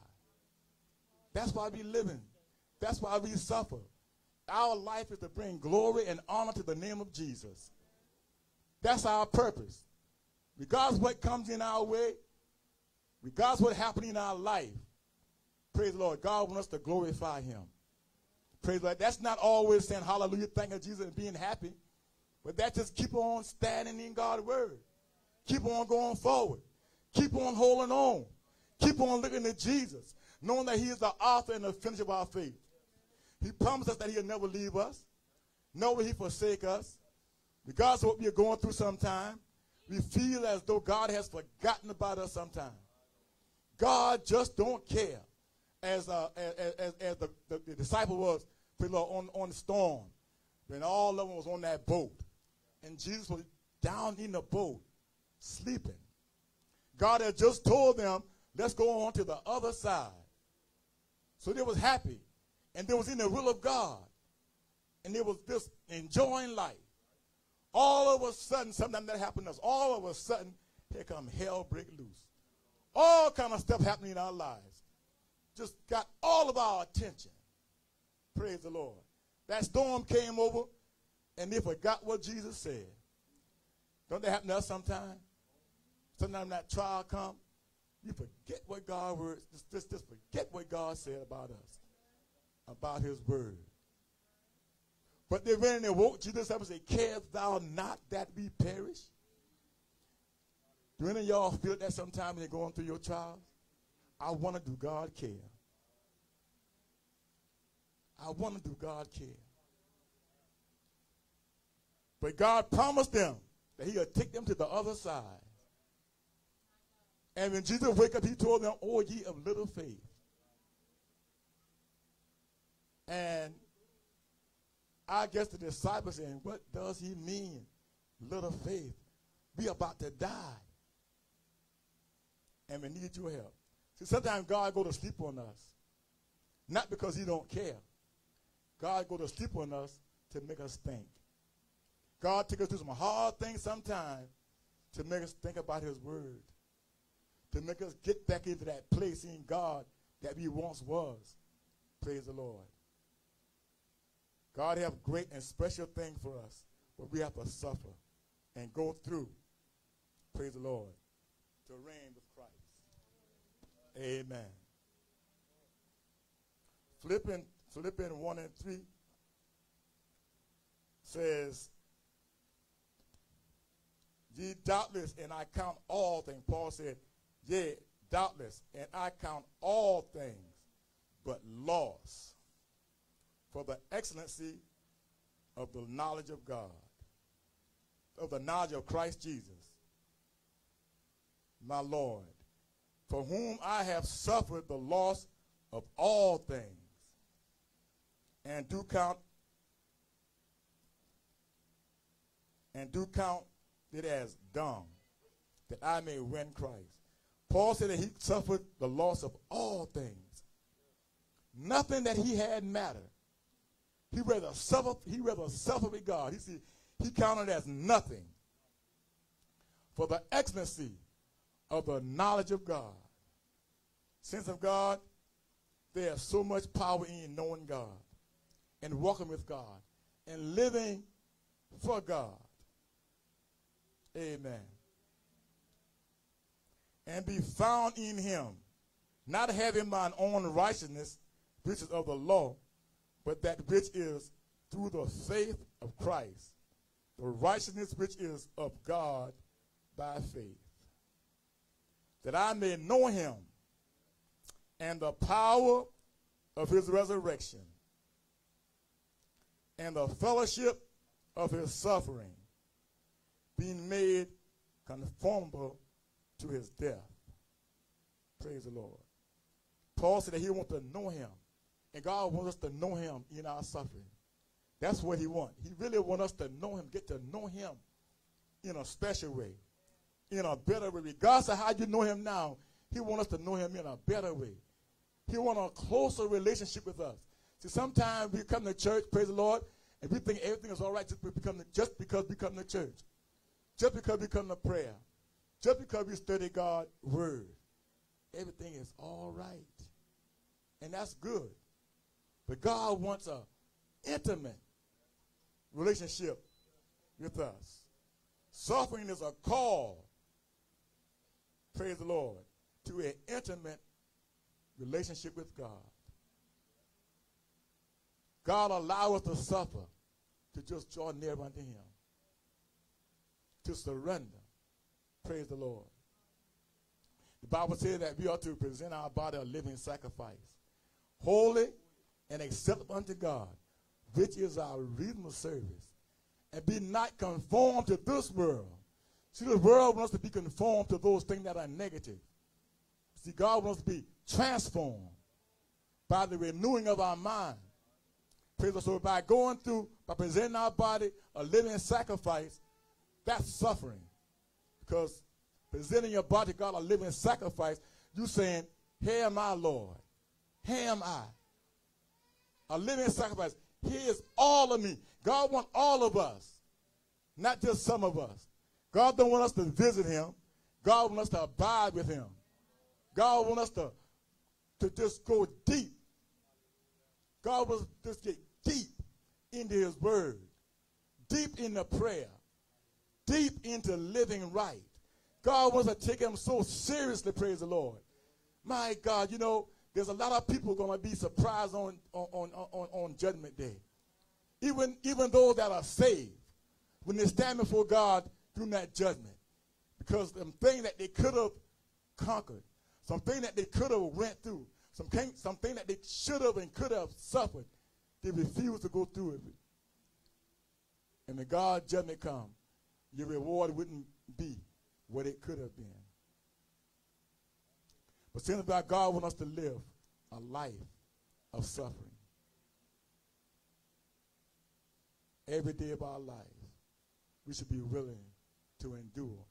G: That's why we living. That's why we suffer. Our life is to bring glory and honor to the name of Jesus. That's our purpose. Regardless what comes in our way, regardless what happens in our life, praise the Lord. God wants us to glorify him. Praise the Lord. That's not always saying hallelujah, thanking Jesus and being happy. But that just keep on standing in God's word. Keep on going forward. Keep on holding on. Keep on looking at Jesus, knowing that he is the author and the finisher of our faith. He promised us that he'll never leave us, nor will he forsake us. Regardless of what we are going through sometime, we feel as though God has forgotten about us sometime. God just don't care. As, uh, as, as, as the, the, the disciple was on, on the storm, when all of them was on that boat, and Jesus was down in the boat, sleeping. God had just told them, let's go on to the other side. So they was happy. And they was in the will of God. And they was just enjoying life. All of a sudden, something that happened to us, all of a sudden, here come hell break loose. All kind of stuff happening in our lives. Just got all of our attention. Praise the Lord. That storm came over, and they forgot what Jesus said. Don't that happen to us sometimes? Sometimes that trial come, you forget what God words, just, just, just forget what God said about us, about his word. But they ran and they woke Jesus up and said, Carest thou not that we perish? Do any of y'all feel that sometimes you're going through your trials? I wonder, do God care? I wonder, do God care? But God promised them that he would take them to the other side. And when Jesus wake up, he told them, Oh, ye of little faith. And I guess the disciples saying, What does he mean? Little faith. We about to die. And we need your help. See, sometimes God go to sleep on us. Not because he don't care. God go to sleep on us to make us think. God take us through some hard things sometimes to make us think about his word. To make us get back into that place in God that we once was. Praise the Lord. God have great and special things for us, but we have to suffer and go through. Praise the Lord. To reign with Christ. Amen. Philippians, Philippians 1 and 3 says, Ye doubtless, and I count all things. Paul said, Yea, doubtless, and I count all things but loss for the excellency of the knowledge of God, of the knowledge of Christ Jesus, my Lord, for whom I have suffered the loss of all things, and do count and do count it as dung, that I may win Christ. Paul said that he suffered the loss of all things. Nothing that he had mattered. He rather suffer, he rather suffer with God. He said he counted as nothing for the excellency of the knowledge of God. Sense of God, there's so much power in knowing God and walking with God and living for God. Amen. And be found in him, not having mine own righteousness, which is of the law, but that which is through the faith of Christ, the righteousness which is of God by faith. That I may know him and the power of his resurrection and the fellowship of his suffering, being made conformable to his death. Praise the Lord. Paul said that he wants to know him. And God wants us to know him in our suffering. That's what he wants. He really wants us to know him, get to know him in a special way, in a better way. Regardless of how you know him now, he wants us to know him in a better way. He wants a closer relationship with us. See, sometimes we come to church, praise the Lord, and we think everything is all right just, become just because we come to church, just because we come to prayer, just because we study God's word. Everything is all right. And that's good. But God wants a intimate relationship with us. Suffering is a call, praise the Lord, to an intimate relationship with God. God allow us to suffer to just draw near unto him, to surrender. Praise the Lord. The Bible says that we ought to present our body a living sacrifice, holy and acceptable unto God, which is our reasonable service. And be not conformed to this world. See, the world wants to be conformed to those things that are negative. See, God wants to be transformed by the renewing of our mind. Praise the So by going through, by presenting our body a living sacrifice, that's suffering. Because presenting your body to God a living sacrifice, you saying, Here am I, Lord. Here am I. A living sacrifice. He is all of me. God wants all of us, not just some of us. God don't want us to visit him. God wants us to abide with him. God wants us to, to just go deep. God wants us to just get deep into his word, deep into prayer, deep into living right. God wants to take him so seriously, praise the Lord. My God, you know, there's a lot of people going to be surprised on, on, on, on, Judgment Day. Even, even those that are saved, when they stand before God during that judgment. Because the thing that they could have conquered, something that they could have went through, some something that they should have and could have suffered, they refused to go through it. And when God judgment come, your reward wouldn't be what it could have been. But since God wants us to live a life of suffering. Every day of our life, we should be willing to endure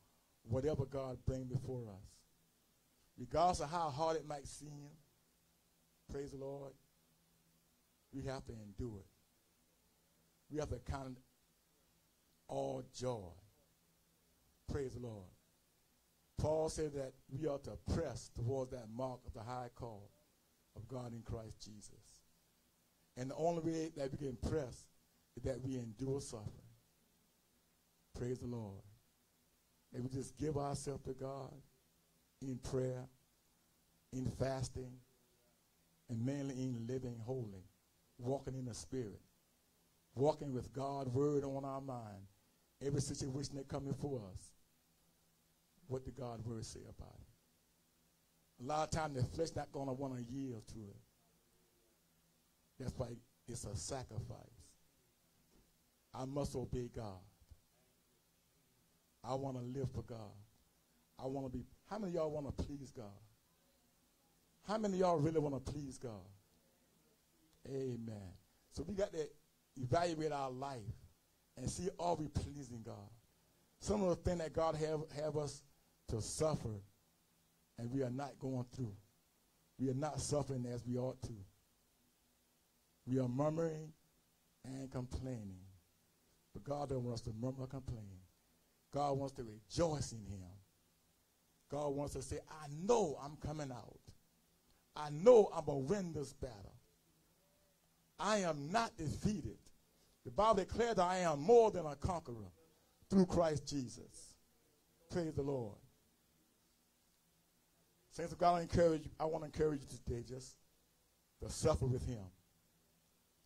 G: whatever God brings before us. Regardless of how hard it might seem, praise the Lord, we have to endure it. We have to count all joy. Praise the Lord. Paul said that we ought to press towards that mark of the high call of God in Christ Jesus. And the only way that we can press is that we endure suffering. Praise the Lord. And we just give ourselves to God in prayer, in fasting, and mainly in living holy, walking in the Spirit, walking with God's word on our mind. Every situation that comes before us, what did God's word say about it? A lot of times the flesh not going to want to yield to it. That's why it's a sacrifice. I must obey God. I want to live for God. I want to be. How many y'all want to please God? How many y'all really want to please God? Amen. So we got to evaluate our life and see are we pleasing God. Some of the things that God have, have us to suffer and we are not going through. We are not suffering as we ought to. We are murmuring and complaining. But God doesn't want us to murmur or complain. God wants to rejoice in him. God wants to say, I know I'm coming out. I know I'm going to win this battle. I am not defeated. The Bible declares that I am more than a conqueror through Christ Jesus. Praise the Lord. Saints of God, I encourage I want to encourage you today just to suffer with him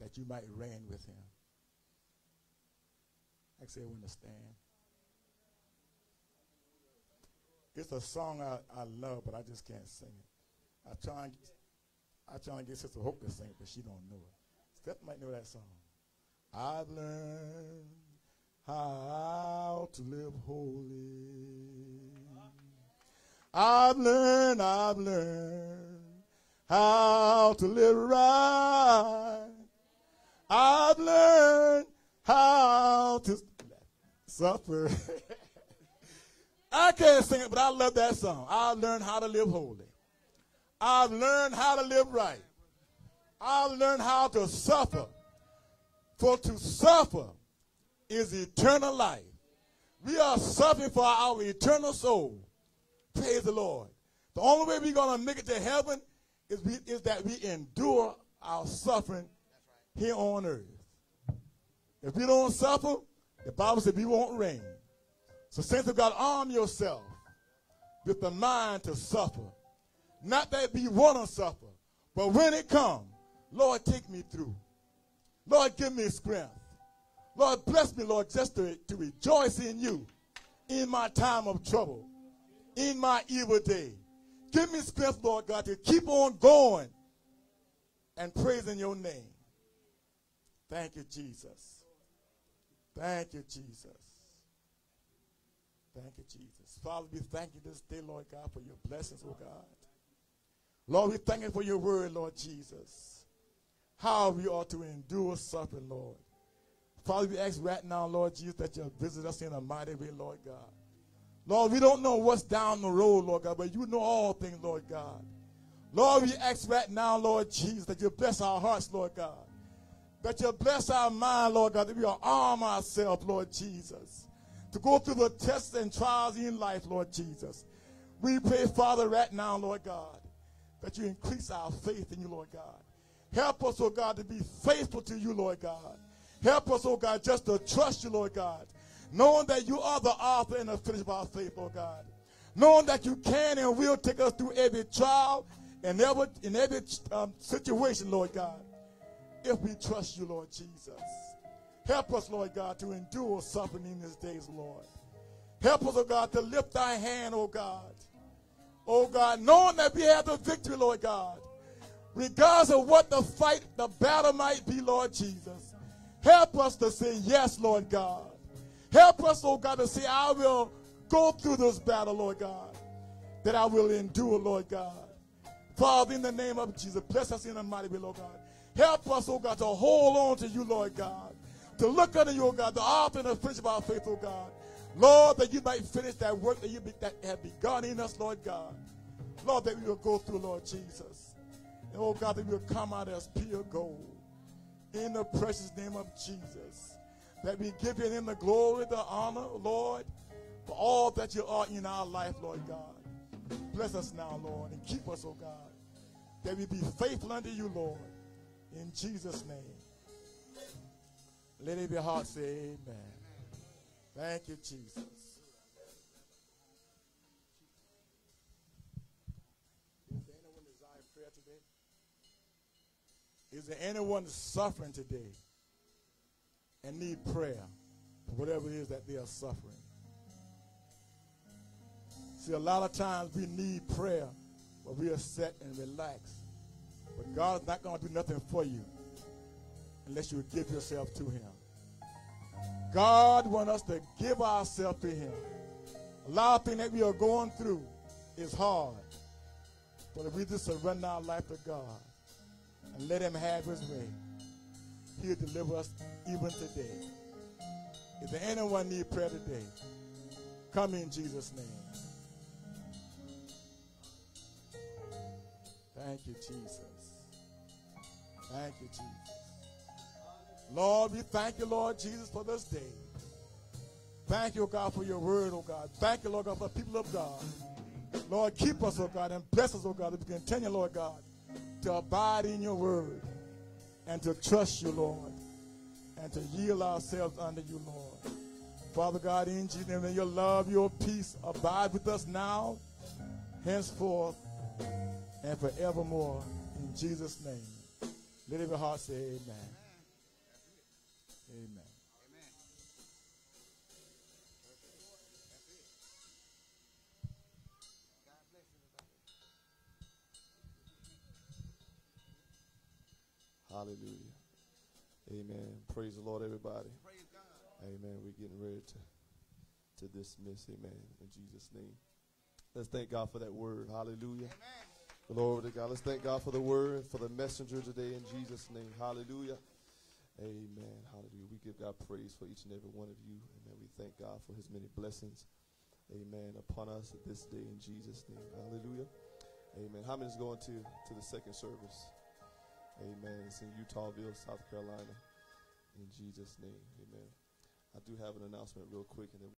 G: that you might reign with him. I say when to stand. It's a song I, I love, but I just can't sing it. I try and I try and get Sister Hope to sing it, but she don't know it. Steph might know that song. I've learned how to live holy. I've learned, I've learned how to live right. I've learned how to suffer. I can't sing it, but I love that song. I've learned how to live holy. I've learned how to live right. I've learned how to suffer. For to suffer is eternal life. We are suffering for our eternal soul. Praise the Lord. The only way we're going to make it to heaven is, we, is that we endure our suffering here on earth. If we don't suffer, the Bible says we won't reign. So, saints of God, arm yourself with the mind to suffer. Not that we want to suffer, but when it comes, Lord, take me through. Lord, give me strength. Lord, bless me, Lord, just to, to rejoice in you in my time of trouble, in my evil day. Give me strength, Lord God, to keep on going and praising your name. Thank you, Jesus. Thank you, Jesus. Thank you, Jesus. Father, we thank you this day, Lord God, for your blessings, oh God. Lord, we thank you for your word, Lord Jesus. How we ought to endure suffering, Lord. Father, we ask right now, Lord Jesus, that you visit us in a mighty way, Lord God. Lord, we don't know what's down the road, Lord God, but you know all things, Lord God. Lord, we ask right now, Lord Jesus, that you bless our hearts, Lord God. That you bless our mind, Lord God, that we arm ourselves, Lord Jesus, to go through the tests and trials in life, Lord Jesus. We pray, Father, right now, Lord God, that you increase our faith in you, Lord God. Help us, oh God, to be faithful to you, Lord God. Help us, oh God, just to trust you, Lord God. Knowing that you are the author and the finisher of our faith, oh God. Knowing that you can and will take us through every trial and every, in every um, situation, Lord God. If we trust you, Lord Jesus. Help us, Lord God, to endure suffering in these days, Lord. Help us, oh God, to lift thy hand, oh God. Oh God, knowing that we have the victory, Lord God. Regardless of what the fight, the battle might be, Lord Jesus. Help us to say yes, Lord God. Help us, oh God, to say, I will go through this battle, Lord God. That I will endure, Lord God. Father, in the name of Jesus, bless us in a mighty way, Lord God. Help us, oh God, to hold on to you, Lord God. To look unto you, oh God, the author and the finisher of our faith, oh God. Lord, that you might finish that work that you be, that have begun in us, Lord God. Lord, that we will go through, Lord Jesus. And oh God, that we will come out as pure gold. in the precious name of Jesus. That we give you in the glory, the honor, Lord, for all that you are in our life, Lord God. Bless us now, Lord, and keep us, oh God. That we be faithful unto you, Lord. In Jesus' name. Let every heart say amen. Thank you, Jesus. Is there anyone desiring prayer today? Is there anyone suffering today and need prayer for whatever it is that they are suffering? See, a lot of times we need prayer, but we are set and relaxed. But God is not going to do nothing for you unless you give yourself to Him. God wants us to give ourselves to Him. A lot of things that we are going through is hard. But if we just surrender our life to God and let Him have His way, He'll deliver us even today. If there anyone need prayer today, come in Jesus' name. Thank you, Jesus. Thank you, Jesus. Lord, we thank you, Lord Jesus, for this day. Thank you, God, for your word, oh God. Thank you, Lord God, for the people of God. Lord, keep us, oh God, and bless us, oh God, that we continue, Lord God, to abide in your word and to trust you, Lord, and to yield ourselves unto you, Lord. Father God, in Jesus' name, your love, your peace abide with us now, henceforth, and forevermore. In Jesus' name. Let every heart say. Amen.
H: Hallelujah. Amen. Praise the Lord, everybody. Amen. We're getting ready to, to dismiss. Amen. In Jesus' name. Let's thank God for that word. Hallelujah. Glory to God. Let's thank God for the word, for the messenger today in Jesus' name. Hallelujah. Amen. Hallelujah. We give God praise for each and every one of you. Amen. We thank God for his many blessings. Amen. Upon us this day in Jesus' name. Hallelujah. Amen. How many is going to, to the second service? Amen. It's in Eutawville, South Carolina. In Jesus' name. Amen. I do have an announcement real quick and then